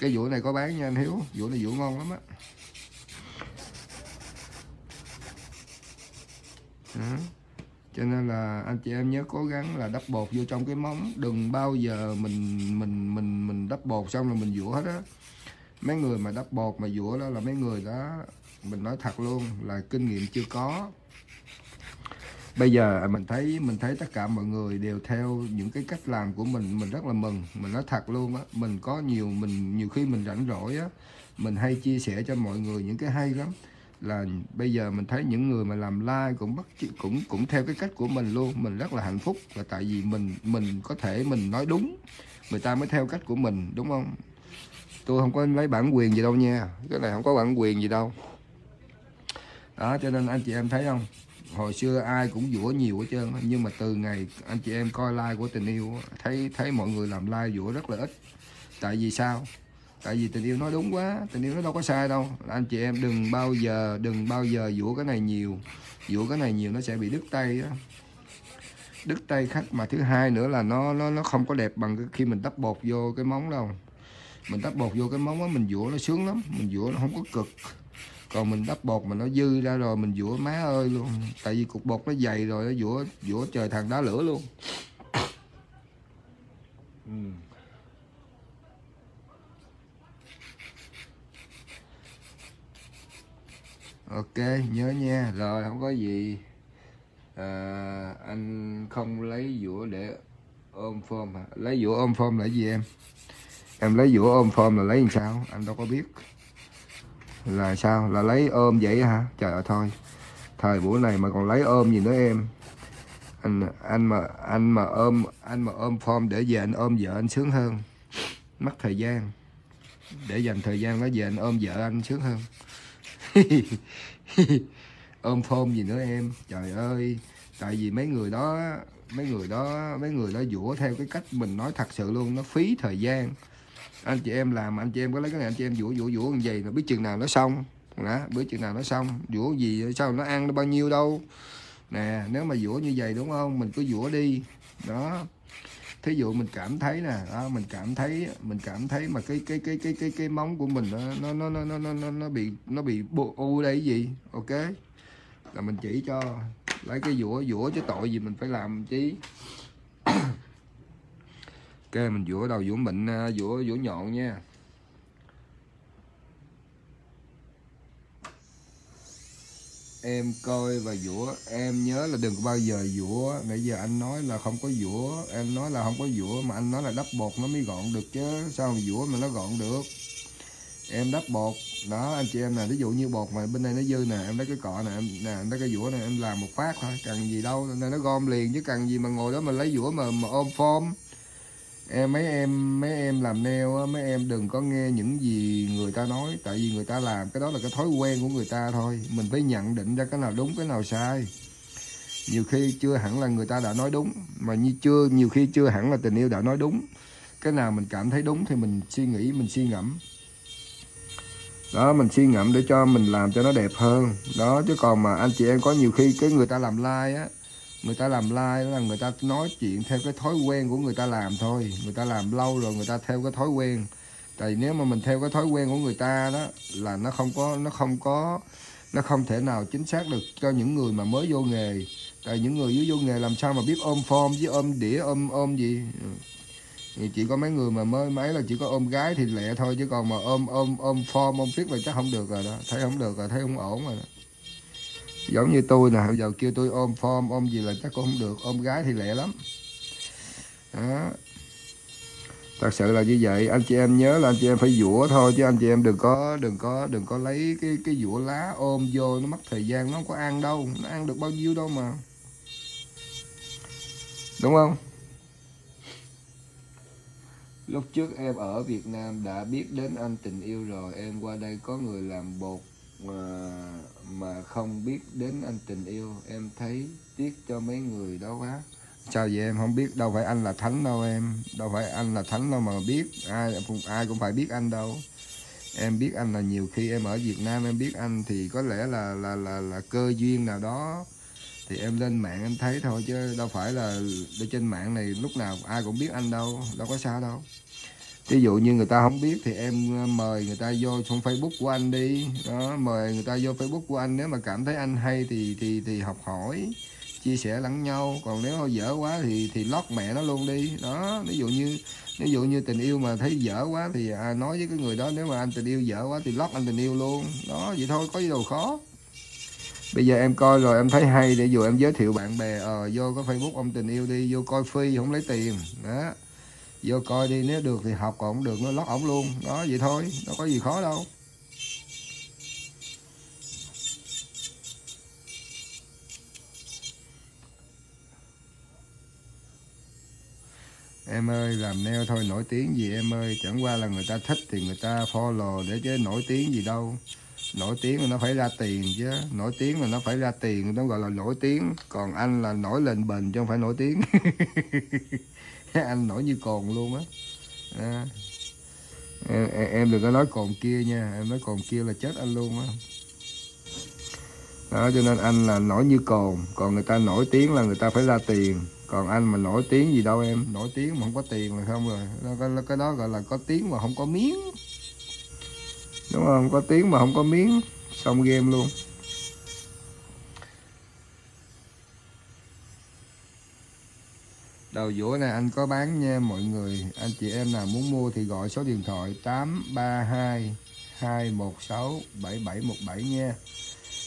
Cái dũa này có bán nha anh Hiếu dũa này dũa ngon lắm á. Đó cho nên là anh chị em nhớ cố gắng là đắp bột vô trong cái móng. Đừng bao giờ mình mình mình mình đắp bột xong là mình dũa hết á. Mấy người mà đắp bột mà dũa đó là mấy người đó, mình nói thật luôn là kinh nghiệm chưa có. Bây giờ mình thấy mình thấy tất cả mọi người đều theo những cái cách làm của mình. Mình rất là mừng, mình nói thật luôn á. Mình có nhiều, mình, nhiều khi mình rảnh rỗi á, mình hay chia sẻ cho mọi người những cái hay lắm là bây giờ mình thấy những người mà làm like cũng bắt cũng cũng theo cái cách của mình luôn. Mình rất là hạnh phúc là tại vì mình mình có thể mình nói đúng, người ta mới theo cách của mình, đúng không? Tôi không có lấy bản quyền gì đâu nha. Cái này không có bản quyền gì đâu. Đó, cho nên anh chị em thấy không? Hồi xưa ai cũng dũa nhiều hết trơn nhưng mà từ ngày anh chị em coi like của tình yêu thấy thấy mọi người làm like dũa rất là ít. Tại vì sao? Tại vì tình yêu nói đúng quá, tình yêu nó đâu có sai đâu. Anh chị em đừng bao giờ, đừng bao giờ dũa cái này nhiều. Dũa cái này nhiều nó sẽ bị đứt tay đó đứt tay khách mà thứ hai nữa là nó nó nó không có đẹp bằng khi mình đắp bột vô cái móng đâu. Mình đắp bột vô cái móng á, mình dũa nó sướng lắm. Mình dũa nó không có cực. Còn mình đắp bột mà nó dư ra rồi, mình dũa má ơi luôn. Tại vì cục bột nó dày rồi, nó dũa dũa trời thằng đá lửa luôn. Ừ. ok nhớ nha. Rồi không có gì. À, anh không lấy dũa để ôm form à? lấy dũa ôm form là gì em? Em lấy dũa ôm form là lấy làm sao? Anh đâu có biết. Là sao? Là lấy ôm vậy hả? Trời ơi thôi. Thời buổi này mà còn lấy ôm gì nữa em? Anh anh mà anh mà ôm anh mà ôm form để về anh ôm vợ anh sướng hơn. Mất thời gian. Để dành thời gian nó về anh ôm vợ anh sướng hơn. [laughs] ôm form gì nữa em? Trời ơi, tại vì mấy người đó, mấy người đó, mấy người đó dũa theo cái cách mình nói thật sự luôn, nó phí thời gian. Anh chị em làm, anh chị em có lấy cái này, anh chị em dũa dũa dũa như vậy là biết chừng nào nó xong. Đó, biết chừng nào nó xong. Dũa gì, sao nó ăn nó bao nhiêu đâu. Nè, nếu mà dũa như vậy đúng không? Mình cứ dũa đi. Đó thí dụ mình cảm thấy nè đó, mình cảm thấy mình cảm thấy mà cái cái cái cái cái cái móng của mình nó nó nó nó nó nó, nó bị nó bị bộ u đây gì ok? Là mình chỉ cho lấy cái dũa dũa chứ tội gì mình phải làm chí [coughs] ok mình dũa đầu dũa mịn à, dũa dũa nhọn nha. Em coi và dũa. Em nhớ là đừng bao giờ dũa, nãy giờ anh nói là không có dũa, em nói là không có dũa mà anh nói là đắp bột nó mới gọn được chứ. Sao mà dũa mà nó gọn được? Em đắp bột. Đó anh chị em nè ví dụ như bột mà bên đây nó dư nè em lấy cái cọ nè em nè em lấy cái dũa nè em làm một phát thôi cần gì đâu. Nên nó gom liền chứ cần gì mà ngồi đó mà lấy dũa mà mà ôm form em, mấy em mấy em làm neo á, mấy em đừng có nghe những gì người ta nói, tại vì người ta làm cái đó là cái thói quen của người ta thôi. Mình phải nhận định ra cái nào đúng, cái nào sai. Nhiều khi chưa hẳn là người ta đã nói đúng, mà như chưa, nhiều khi chưa hẳn là tình yêu đã nói đúng. Cái nào mình cảm thấy đúng thì mình suy nghĩ, mình suy ngẫm. Đó, mình suy ngẫm để cho mình làm cho nó đẹp hơn. Đó, chứ còn mà anh chị em có nhiều khi cái người ta làm like á người ta làm like là người ta nói chuyện theo cái thói quen của người ta làm thôi. Người ta làm lâu rồi người ta theo cái thói quen. Tại nếu mà mình theo cái thói quen của người ta đó là nó không có, nó không có, nó không thể nào chính xác được cho những người mà mới vô nghề. Tại những người dưới vô nghề làm sao mà biết ôm form với ôm đĩa, ôm ôm gì? Thì chỉ có mấy người mà mới, mấy là chỉ có ôm gái thì lẹ thôi, chứ còn mà ôm ôm ôm form, ôm viết là chắc không được rồi đó. Thấy không được rồi, thấy không ổn rồi đó giống như tôi nè giờ kêu tôi ôm form ôm gì là chắc cũng không được, ôm gái thì lẹ lắm. Đó. Thật sự là như vậy, anh chị em nhớ là anh chị em phải dũa thôi, chứ anh chị em đừng có đừng có đừng có lấy cái cái dũa lá ôm vô, nó mất thời gian, nó không có ăn đâu, nó ăn được bao nhiêu đâu mà. Đúng không? Lúc trước em ở Việt Nam đã biết đến anh tình yêu rồi, em qua đây có người làm bột mà mà không biết đến anh tình yêu. Em thấy tiếc cho mấy người đó quá. Sao vậy em không biết? Đâu phải anh là thánh đâu em. Đâu phải anh là thánh đâu mà biết. Ai cũng ai cũng phải biết anh đâu. Em biết anh là nhiều khi em ở Việt Nam em biết anh thì có lẽ là là là là cơ duyên nào đó thì em lên mạng em thấy thôi chứ đâu phải là trên mạng này lúc nào ai cũng biết anh đâu. Đâu có sao đâu ví dụ như người ta không biết thì em ờ, mời người ta vô trong facebook của anh đi. Đó mời người ta vô facebook của anh. Nếu mà cảm thấy anh hay thì thì thì học hỏi chia sẻ lẫn nhau. Còn nếu dở quá thì thì lót mẹ nó luôn đi. Đó ví dụ như ví dụ như tình yêu mà thấy dở quá thì à, nói với cái người đó nếu mà anh tình yêu dở quá thì lót anh tình yêu luôn. Đó vậy thôi có gì đâu khó. Bây giờ em coi rồi em thấy hay. Để dù em giới thiệu bạn bè ờ vô có facebook ông tình yêu đi vô coi phi không lấy tiền. Đó vô coi đi, nếu được thì học, còn không được nó lót ổng luôn. Đó, vậy thôi nó có gì khó đâu. Em ơi, làm neo thôi, nổi tiếng gì em ơi? Chẳng qua là người ta thích thì người ta follow để chứ nổi tiếng gì đâu. Nổi tiếng là nó phải ra tiền chứ. Nổi tiếng là nó phải ra tiền, nó gọi là nổi tiếng. Còn anh là nổi lên bền chứ không phải nổi tiếng. [laughs] [laughs] anh nổi như còn luôn á. À. em, em đừng có nói còn kia nha em nói còn kia là chết anh luôn á. Đó cho nên anh là nổi như còn còn người ta nổi tiếng là người ta phải ra tiền. Còn anh mà nổi tiếng gì đâu em nổi tiếng mà không có tiền là không rồi. Cái, cái đó gọi là có tiếng mà không có miếng. Đúng không? Có tiếng mà không có miếng xong game luôn. Đầu dũa này anh có bán nha, mọi người. Anh chị em nào muốn mua thì gọi số điện thoại 832 216 7717 nha.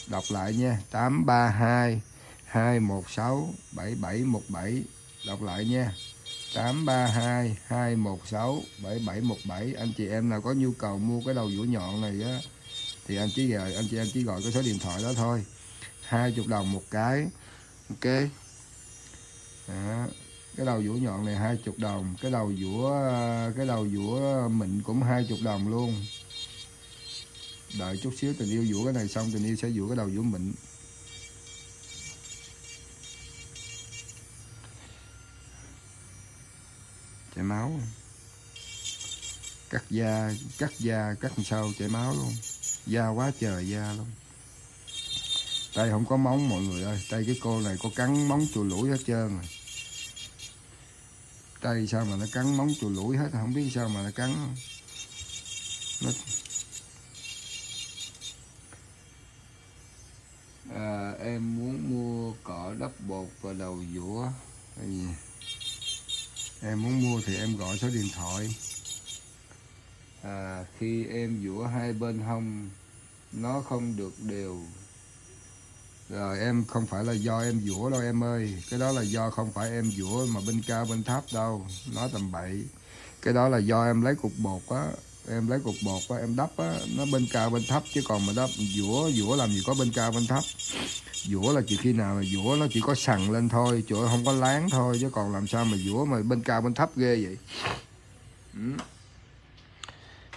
Đọc lại nha 832 216 7717 đọc lại nha 832 216 7717 anh chị em nào có nhu cầu mua cái đầu dũa nhọn này á, thì anh chỉ gọi, anh chị em chỉ gọi cái số điện thoại đó thôi. 20 đồng một cái, ok? Đó cái đầu dũa nhọn này hai chục đồng, cái đầu dũa, cái đầu dũa mịn cũng hai chục đồng luôn. Đợi chút xíu tình yêu dũa cái này xong, tình yêu sẽ dũa cái đầu dũa mịn. Chảy máu. Cắt da cắt da, cắt làm sao chảy máu luôn. Da quá trời da luôn. Tay không có móng, mọi người ơi. Tay cái cô này có cắn móng chùi lũi hết trơn rồi tay sao mà nó cắn móng chùi lũi hết không biết sao mà nó cắn. Nó à, em muốn mua cỏ đắp bột và đầu dũa. Cái gì? Em muốn mua thì em gọi số điện thoại. À, khi em dũa hai bên hông nó không được đều rồi, em không phải là do em dũa đâu em ơi. Cái đó là do không phải em dũa mà bên cao bên thấp đâu. Nói tầm bậy. Cái đó là do em lấy cục bột á. Em lấy cục bột á, em đắp á. Nó bên cao bên thấp chứ còn mà đắp dũa dũa làm gì có bên cao bên thấp dũa là chỉ khi nào mà dũa nó chỉ có sằn lên thôi, chỗ không có láng thôi chứ còn làm sao mà dũa mà bên cao bên thấp ghê vậy? Ừ.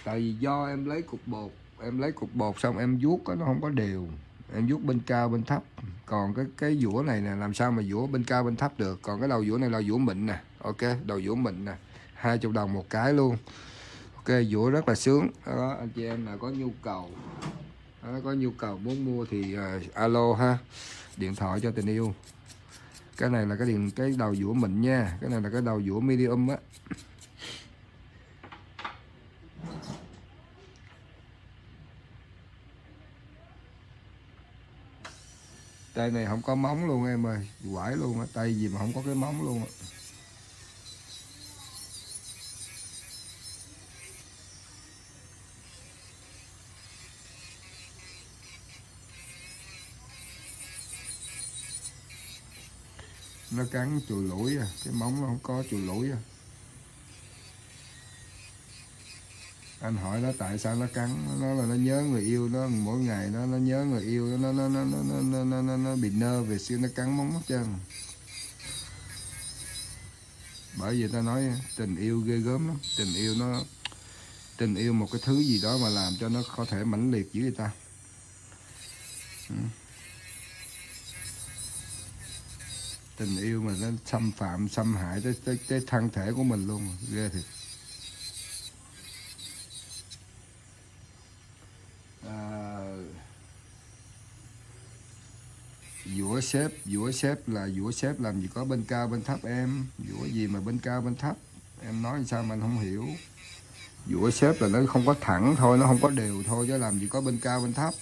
tại vì do em lấy cục bột, em lấy cục bột xong em vuốt á, nó không có đều em vuốt bên cao bên thấp. Còn cái cái dũa này nè làm sao mà dũa bên cao bên thấp được? Còn cái đầu dũa này là dũa mịn nè. Ok đầu dũa mịn nè. Hai chục đồng một cái luôn. Ok dũa rất là sướng. Đó anh chị em là có nhu cầu đó, có nhu cầu muốn mua thì uh, alo ha. Điện thoại cho tình yêu. Cái này là cái điện cái đầu dũa mịn nha. Cái này là cái đầu dũa medium á. Tay này không có móng luôn em ơi, quải luôn á, tay gì mà không có cái móng luôn á. Nó cắn chùi lũi à cái móng nó không có chùi lũi à. Anh hỏi nó tại sao nó cắn nó là nó nhớ người yêu nó mỗi ngày nó nó nhớ người yêu nó nó nó nó nó nó, nó, nó, nó bị nơ về xưa nó cắn móng hết trơn. Bởi vì ta nói tình yêu ghê gớm lắm tình yêu nó tình yêu một cái thứ gì đó mà làm cho nó có thể mãnh liệt với người ta. Ừ. Tình yêu mà nó xâm phạm xâm hại tới tới, tới thân thể của mình luôn ghê thiệt. Dũa xếp dũa là dũa xếp làm gì có bên cao, bên thấp em. Dũa gì mà bên cao, bên thấp? Em nói sao mà anh không hiểu. Dũa xếp là nó không có thẳng thôi, nó không có đều thôi chứ làm gì có bên cao, bên thấp.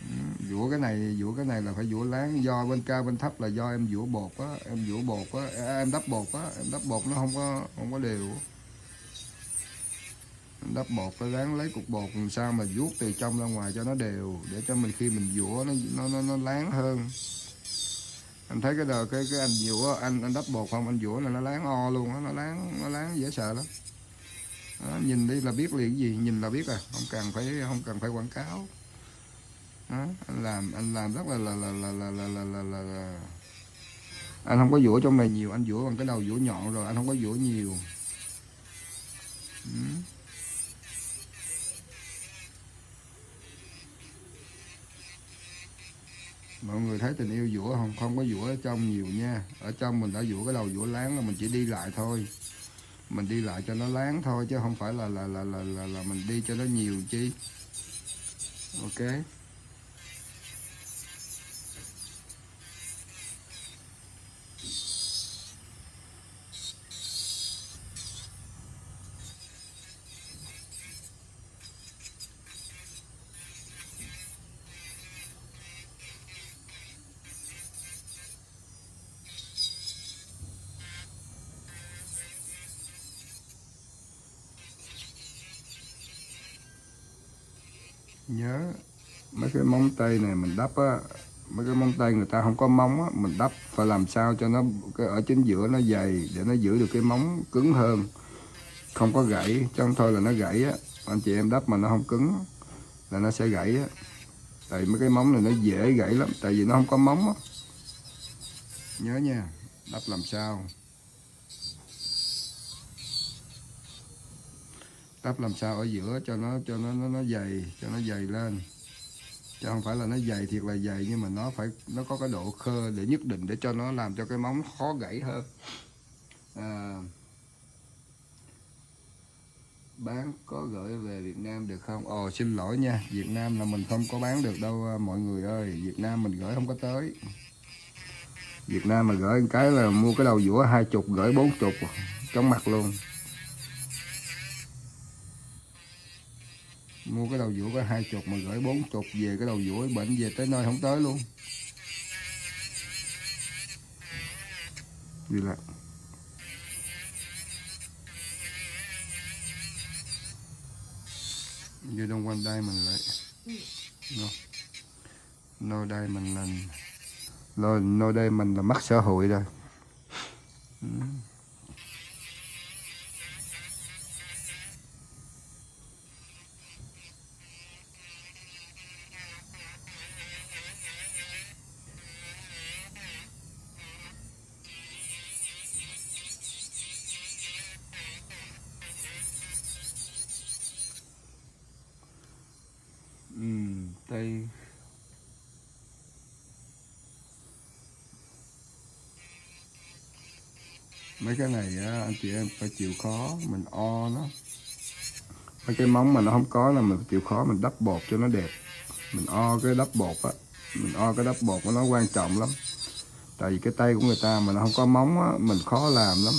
Ừ, dũa cái này, dũa cái này là phải dũa láng. Do bên cao, bên thấp là do em dũa bột á, em dũa bột á, em đắp bột á, em đắp bột nó không có không có đều đắp bột phải ráng lấy cục bột làm sao mà vuốt từ trong ra ngoài cho nó đều để cho mình khi mình dũa nó nó nó, nó láng hơn anh thấy cái đời cái cái anh dũa anh anh đắp bột không anh dũa là nó láng o luôn á nó láng nó láng dễ sợ lắm đó, nhìn đi là biết liền cái gì nhìn là biết à không cần phải không cần phải quảng cáo đó, anh làm anh làm rất là là là là là là là, là, là, là. anh không có dũa trong này nhiều anh dũa bằng cái đầu dũa nhọn rồi anh không có dũa nhiều ừ. Mọi người thấy tình yêu dũa không? Không có dũa ở trong nhiều nha. Ở trong mình đã dũa cái đầu dũa láng là mình chỉ đi lại thôi. Mình đi lại cho nó láng thôi chứ không phải là là là là là, là mình đi cho nó nhiều chi. Ok? Tay này mình đắp á mấy cái móng tay người ta không có móng á mình đắp phải làm sao cho nó cái ở chính giữa nó dày để nó giữ được cái móng cứng hơn. Không có gãy chứ không thôi là nó gãy á. Anh chị em đắp mà nó không cứng là nó sẽ gãy á. Tại mấy cái móng này nó dễ gãy lắm tại vì nó không có móng á. Nhớ nha đắp làm sao? Đắp làm sao ở giữa cho nó cho nó nó, nó dày cho nó dày lên chứ không phải là nó dày thiệt là dày nhưng mà nó phải nó có cái độ khơ để nhất định để cho nó làm cho cái móng khó gãy hơn. À, bán có gửi về Việt Nam được không? Ồ xin lỗi nha Việt Nam là mình không có bán được đâu à, mọi người ơi. Việt Nam mình gửi không có tới. Việt Nam mà gửi cái là mua cái đầu dũa hai chục gửi bốn chục trong mặt luôn. Mua cái đầu dũa có hai chục mà gửi bốn chục về cái đầu dũa bệnh về tới nơi không tới luôn gì là You don't want diamond lại No. No diamond là no, no diamond là mất xã hội rồi. Mm. Cái này á, anh chị em phải chịu khó mình o nó. Mấy cái móng mà nó không có là mình chịu khó mình đắp bột cho nó đẹp. Mình o cái đắp bột á mình o cái đắp bột của nó quan trọng lắm. Tại vì cái tay của người ta mà nó không có móng á mình khó làm lắm.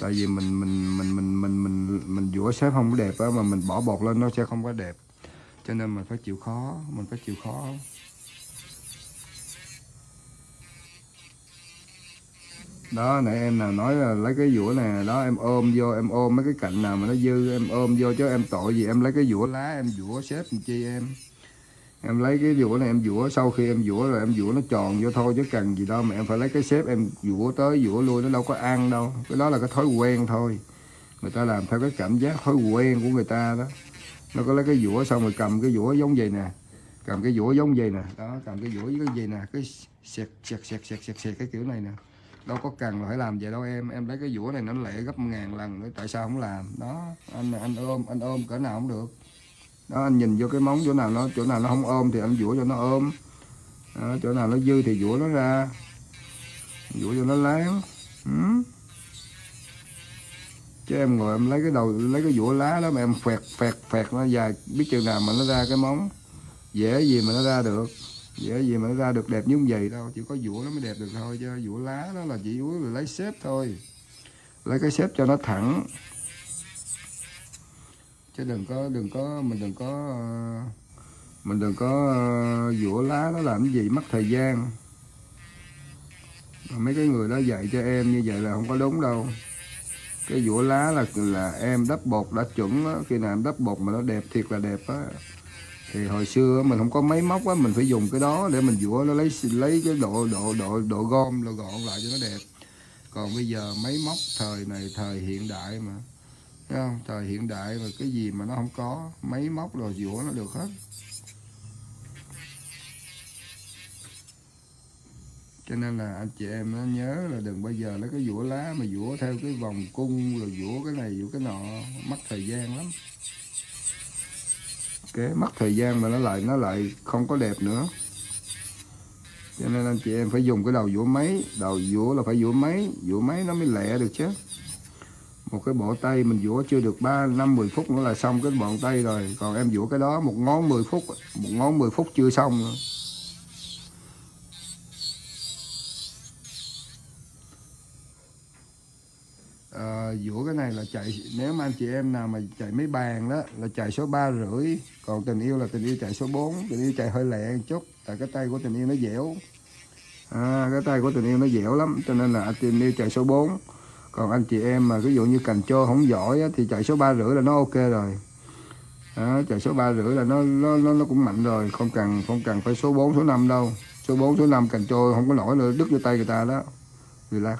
Tại vì mình mình mình mình mình mình mình dũa xếp không có đẹp á mà mình bỏ bột lên nó sẽ không có đẹp. Cho nên mình phải chịu khó mình phải chịu khó. Đó, nãy em nào nói là lấy cái dũa nè, đó, em ôm vô, em ôm mấy cái cạnh nào mà nó dư, em ôm vô chứ em tội gì em lấy cái dũa lá, em dũa xếp làm chi em? Em lấy cái dũa này em dũa, sau khi em dũa rồi em dũa nó tròn vô thôi chứ cần gì đâu mà em phải lấy cái xếp em dũa tới dũa lui, nó đâu có ăn đâu. Cái đó là cái thói quen thôi. Người ta làm theo cái cảm giác thói quen của người ta đó. Nó có lấy cái dũa xong rồi cầm cái dũa giống vậy nè, cầm cái dũa giống vậy nè, đó, cầm cái dũa với cái gì nè, cái sẹt sẹt sẹt sẹt sẹt sẹt cái kiểu này nè đâu có cần là phải làm vậy đâu em. Em lấy cái dũa này nó lẹ gấp ngàn lần nữa tại sao không làm? Đó anh anh ôm anh ôm cỡ nào không được. Đó anh nhìn vô cái móng chỗ nào nó chỗ nào nó không ôm thì anh dũa cho nó ôm. Đó, chỗ nào nó dư thì dũa nó ra. Dũa cho nó láng. Ừ. chứ em ngồi em lấy cái đầu lấy cái dũa lá đó mà em phẹt phẹt phẹt nó dài biết chừng nào mà nó ra cái móng. Dễ gì mà nó ra được dễ gì mà nó ra được đẹp như vậy đâu, chỉ có dũa nó mới đẹp được thôi, chứ dũa lá đó là chỉ là lấy xếp thôi. Lấy cái xếp cho nó thẳng. Chứ đừng có đừng có, mình đừng có, mình đừng có ờ, dũa lá nó làm cái gì mất thời gian. Mấy cái người đó dạy cho em như vậy là không có đúng đâu. Cái dũa lá là là em đắp bột đã chuẩn đó. khi nào em đắp bột mà nó đẹp thiệt là đẹp á thì hồi xưa mình không có máy móc á, mình phải dùng cái đó để mình vũa nó lấy lấy cái độ độ độ độ gom là gọn lại cho nó đẹp. Còn bây giờ máy móc thời này, thời hiện đại mà. Thấy không? thời hiện đại mà cái gì mà nó không có, máy móc rồi vũa nó được hết. Cho nên là anh chị em nó nhớ là đừng bao giờ lấy cái vũa lá mà vũa theo cái vòng cung, rồi vũa cái này vũa cái nọ, mất thời gian lắm cái mất thời gian mà nó lại nó lại không có đẹp nữa. Cho nên anh chị em phải dùng cái đầu dũa máy. Đầu dũa là phải dũa máy. Dũa máy nó mới lẹ được chứ. Một cái bộ tay mình dũa chưa được ba, năm, mười phút nữa là xong cái bộ tay rồi. Còn em dũa cái đó một ngón 10 phút, một ngón 10 phút chưa xong nữa. À, giữa cái này là chạy nếu mà anh chị em nào mà chạy mấy bàn đó là chạy số ba rưỡi còn tình yêu là tình yêu chạy số 4 tình yêu chạy hơi lẹ một chút tại cái tay của tình yêu nó dẻo. À, cái tay của tình yêu nó dẻo lắm cho nên là tình yêu chạy số 4 còn anh chị em mà ví dụ như cành trô không giỏi á, thì chạy số ba rưỡi là nó ok rồi. À, chạy số ba rưỡi là nó, nó nó nó cũng mạnh rồi không cần không cần phải số 4 số 5 đâu. Số 4 số 5 cành trô không có nổi nữa đứt vô tay người ta đó. Relax.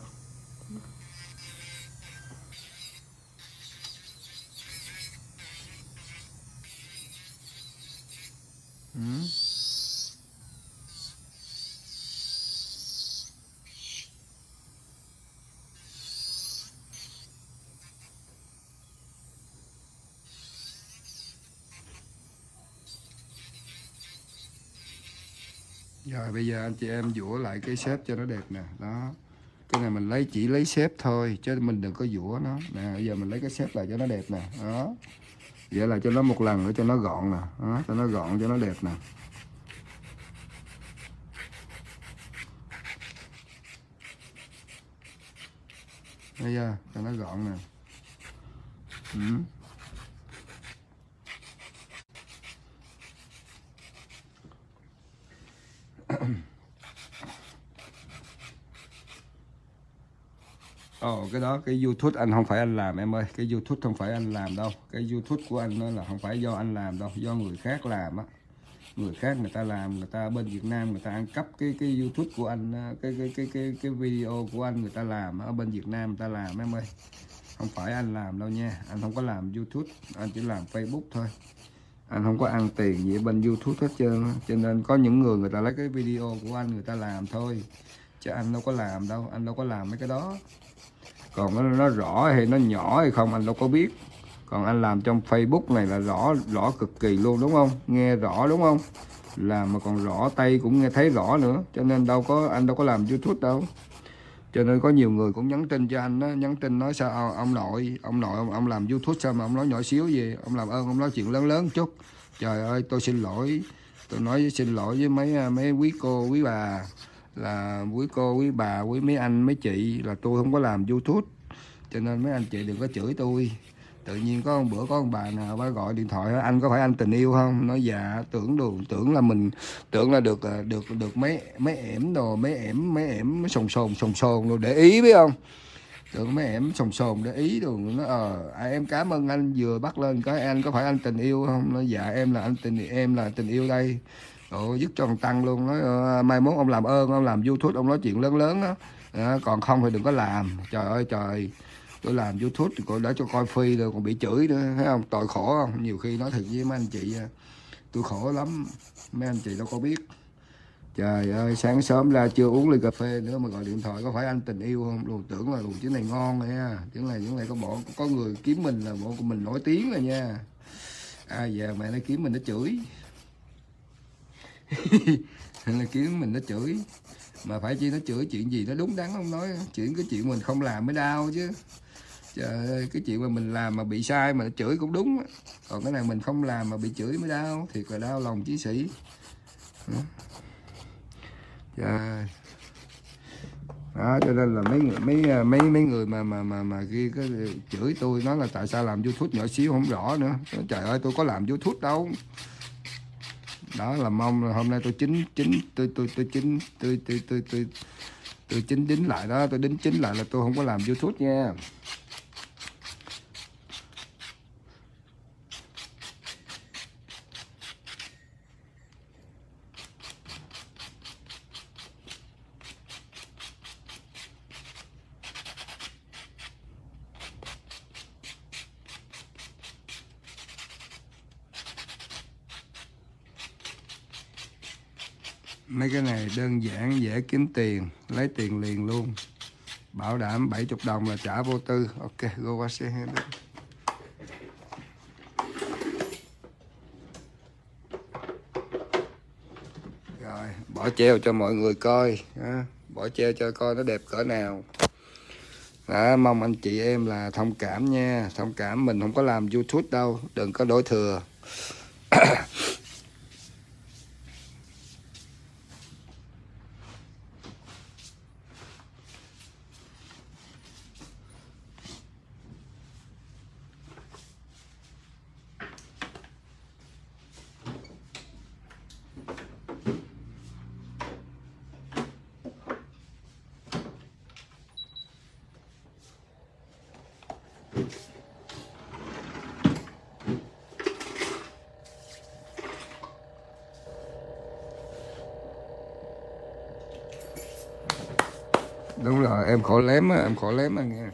Bây giờ anh chị em vũa lại cái xếp cho nó đẹp nè, Đó. Cái này mình lấy, chỉ lấy xếp thôi, Chứ mình đừng có vũa nó. Nè, bây giờ mình lấy cái xếp lại cho nó đẹp nè, Đó. Vậy là cho nó một lần nữa cho nó gọn nè, Đó, cho nó gọn, cho nó đẹp nè. Bây giờ cho nó gọn nè. Ừ. Ồ, cái đó, cái YouTube anh không phải anh làm, em ơi. Cái YouTube không phải anh làm đâu. Cái YouTube của anh nó là không phải do anh làm đâu, Do người khác làm á. Người khác người ta làm, Người ta bên Việt Nam người ta ăn cắp cái cái YouTube của anh Cái cái cái cái cái video của anh người ta làm Ở bên Việt Nam người ta làm, em ơi. Không phải anh làm đâu nha. Anh không có làm YouTube, Anh chỉ làm Facebook thôi anh không có ăn tiền gì ở bên YouTube hết trơn cho nên có những người người ta lấy cái video của anh người ta làm thôi. Chứ anh đâu có làm đâu anh đâu có làm mấy cái đó. Còn nó, nó rõ hay nó nhỏ hay không anh đâu có biết. Còn anh làm trong Facebook này là rõ rõ cực kỳ luôn đúng không? Nghe rõ đúng không? Làm mà còn rõ tay cũng nghe thấy rõ nữa. Cho nên đâu có anh đâu có làm YouTube đâu cho nên có nhiều người cũng nhắn tin cho anh đó, nhắn tin nói sao ông nội ông nội ông, ông làm youtube sao mà ông nói nhỏ xíu gì ông làm ơn ông nói chuyện lớn lớn chút. Trời ơi tôi xin lỗi. Tôi nói xin lỗi với mấy à, mấy quý cô quý bà là quý cô quý bà quý mấy anh mấy chị là tôi không có làm youtube. Cho nên mấy anh chị đừng có chửi tôi tự nhiên có một bữa có một bà nào bà gọi điện thoại anh có phải anh tình yêu không? Nói dạ tưởng đồ tưởng là mình tưởng là được ờ, được được mấy mấy ẻm đồ mấy ẻm mấy ẻm sồn sồn sồn sồn đồ để ý biết không? Tưởng mấy ẻm sồn sồn để ý đồ nó ờ à, em cảm ơn anh vừa bắt lên cái anh có phải anh tình yêu không? Nói dạ em là anh tình em là tình yêu đây. Ồ, dứt cho thằng tăng luôn nói ờ, mai mốt ông làm ơn ông làm youtube ông nói chuyện lớn lớn đó à, còn không thì đừng có làm. Trời ơi trời tôi làm youtube thì cô đã cho coi phi rồi, còn bị chửi nữa, thấy không? Tội khổ không? Nhiều khi nói thật với mấy anh chị à, tôi khổ lắm. Mấy anh chị đâu có biết. Trời ơi, sáng sớm ra chưa uống ly cà phê nữa mà gọi điện thoại, có phải anh tình yêu không? Luôn tưởng là luôn, chứ này ngon rồi nha. Chứ này những này, có bộ, có người kiếm mình là bộ của mình nổi tiếng rồi nha. À giờ mẹ nó kiếm mình nó chửi. [laughs] Là kiếm mình nó chửi. Mà phải chi nó chửi chuyện gì nó đúng đắn không nói, chuyện cái chuyện mình không làm mới đau chứ trời ơi, cái chuyện mà mình làm mà bị sai mà chửi cũng đúng còn cái này mình không làm mà bị chửi mới đau, thiệt là đau lòng chiến sĩ. Ừ. Trời. Đó, cho nên là mấy người, mấy mấy mấy người mà mà mà mà ghi cái chửi tôi, nói là tại sao làm youtube nhỏ xíu không rõ nữa. Trời ơi, tôi có làm youtube đâu. Đó là mong là hôm nay tôi chính chính tôi tôi tôi chính tôi tôi tôi tôi tôi chính đính lại đó, tôi đính chính lại là tôi không có làm youtube nha mấy cái này đơn giản dễ kiếm tiền lấy tiền liền luôn. Bảo đảm 70 đồng là trả vô tư. Ok go qua xe hết rồi bỏ treo cho mọi người coi bỏ treo cho coi nó đẹp cỡ nào. Đó, mong anh chị em là thông cảm nha. Thông cảm mình không có làm youtube đâu đừng có đổi thừa đúng rồi em em khó lém mà nghe.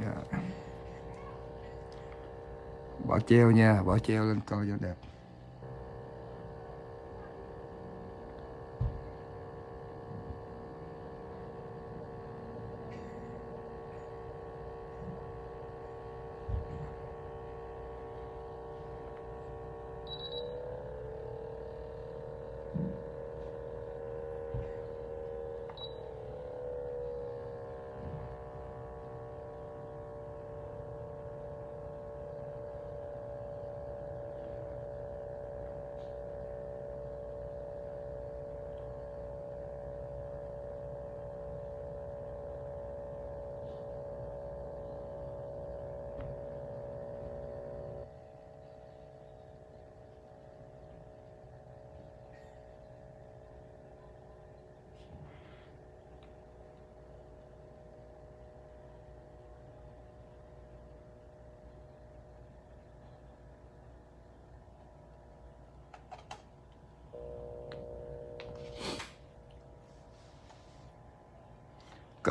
Dạ. Bỏ treo nha, bỏ treo lên coi cho đẹp.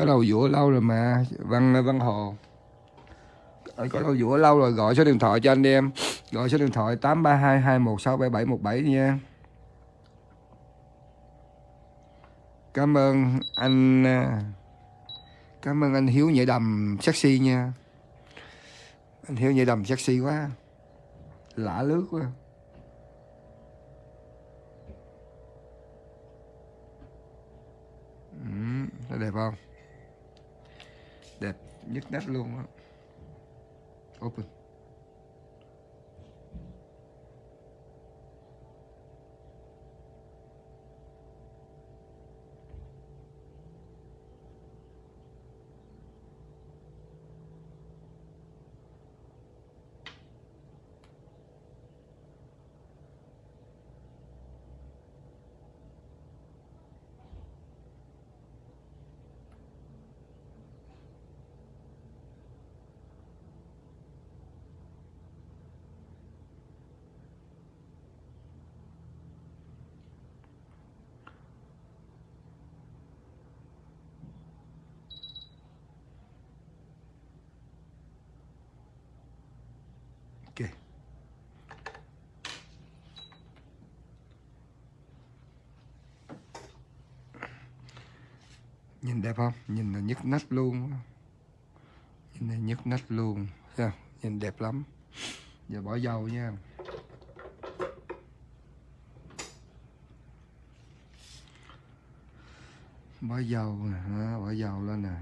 Có đầu dũa lâu rồi mà văn văn hồ. Anh có đầu dũa lâu rồi gọi số điện thoại cho anh em. Gọi số điện thoại tám ba hai hai một sáu bảy bảy một bảy nha. Cảm ơn anh à, cảm ơn anh hiếu nhảy đầm sexy nha. Anh hiếu nhảy đầm sexy quá. Lạ lướt quá. Ừ, đẹp không? Đẹp nhất nét luôn á. Open ok nhìn đẹp không? Nhìn là nhức nách luôn. Nhìn này nhức nách luôn. Thấy nhìn đẹp lắm. Giờ bỏ dầu nha. Bỏ dầu nè bỏ dầu lên nè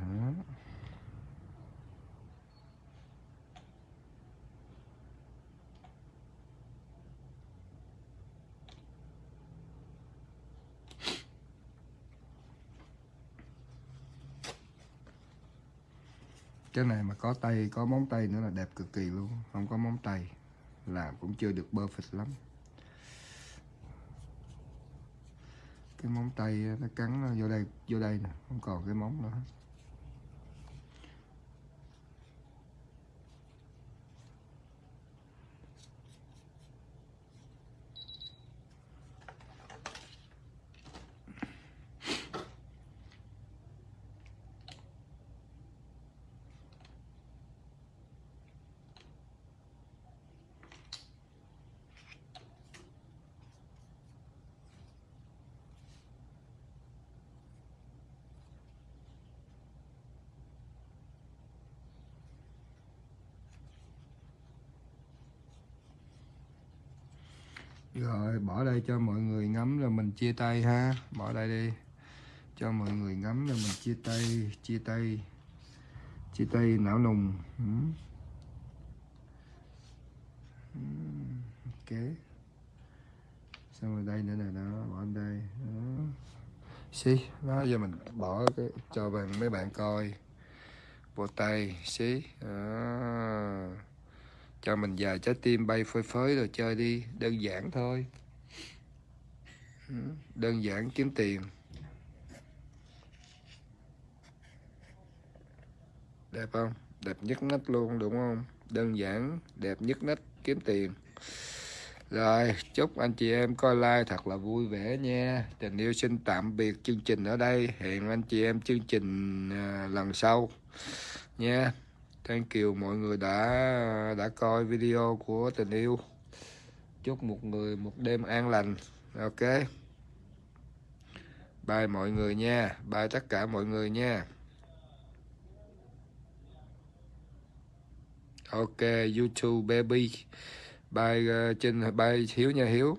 cái này mà có tay, có móng tay nữa là đẹp cực kỳ luôn không có móng tay làm cũng chưa được perfect lắm cái móng tay nó cắn nó vô đây vô đây nè, không còn cái móng nữa hết. Rồi, bỏ đây cho mọi người ngắm rồi mình chia tay ha. Bỏ đây đi. Cho mọi người ngắm rồi mình chia tay chia tay. Chia tay não nùng. Ừ. ừ ok. Xong rồi đây nữa nè, đó, bỏ anh đây. Đó. Xí, đó, giờ mình bỏ cái, cho bạn, mấy bạn coi. Bộ tay, xí. Đó cho mình vài trái tim bay phơi phới rồi chơi đi. Đơn giản thôi. Đơn giản kiếm tiền. Đẹp không? Đẹp nhất nách luôn, đúng không? Đơn giản, đẹp nhất nách kiếm tiền. Rồi, chúc anh chị em coi like thật là vui vẻ nha. Tình yêu xin tạm biệt chương trình ở đây. Hẹn anh chị em chương trình à, lần sau nha thank you mọi người đã đã coi video của tình yêu. Chúc một người một đêm an lành. Ok. Bye mọi người nha. Bye tất cả mọi người nha. Ok youtube baby. Bye ờ, uh, trên bye hiếu nha hiếu.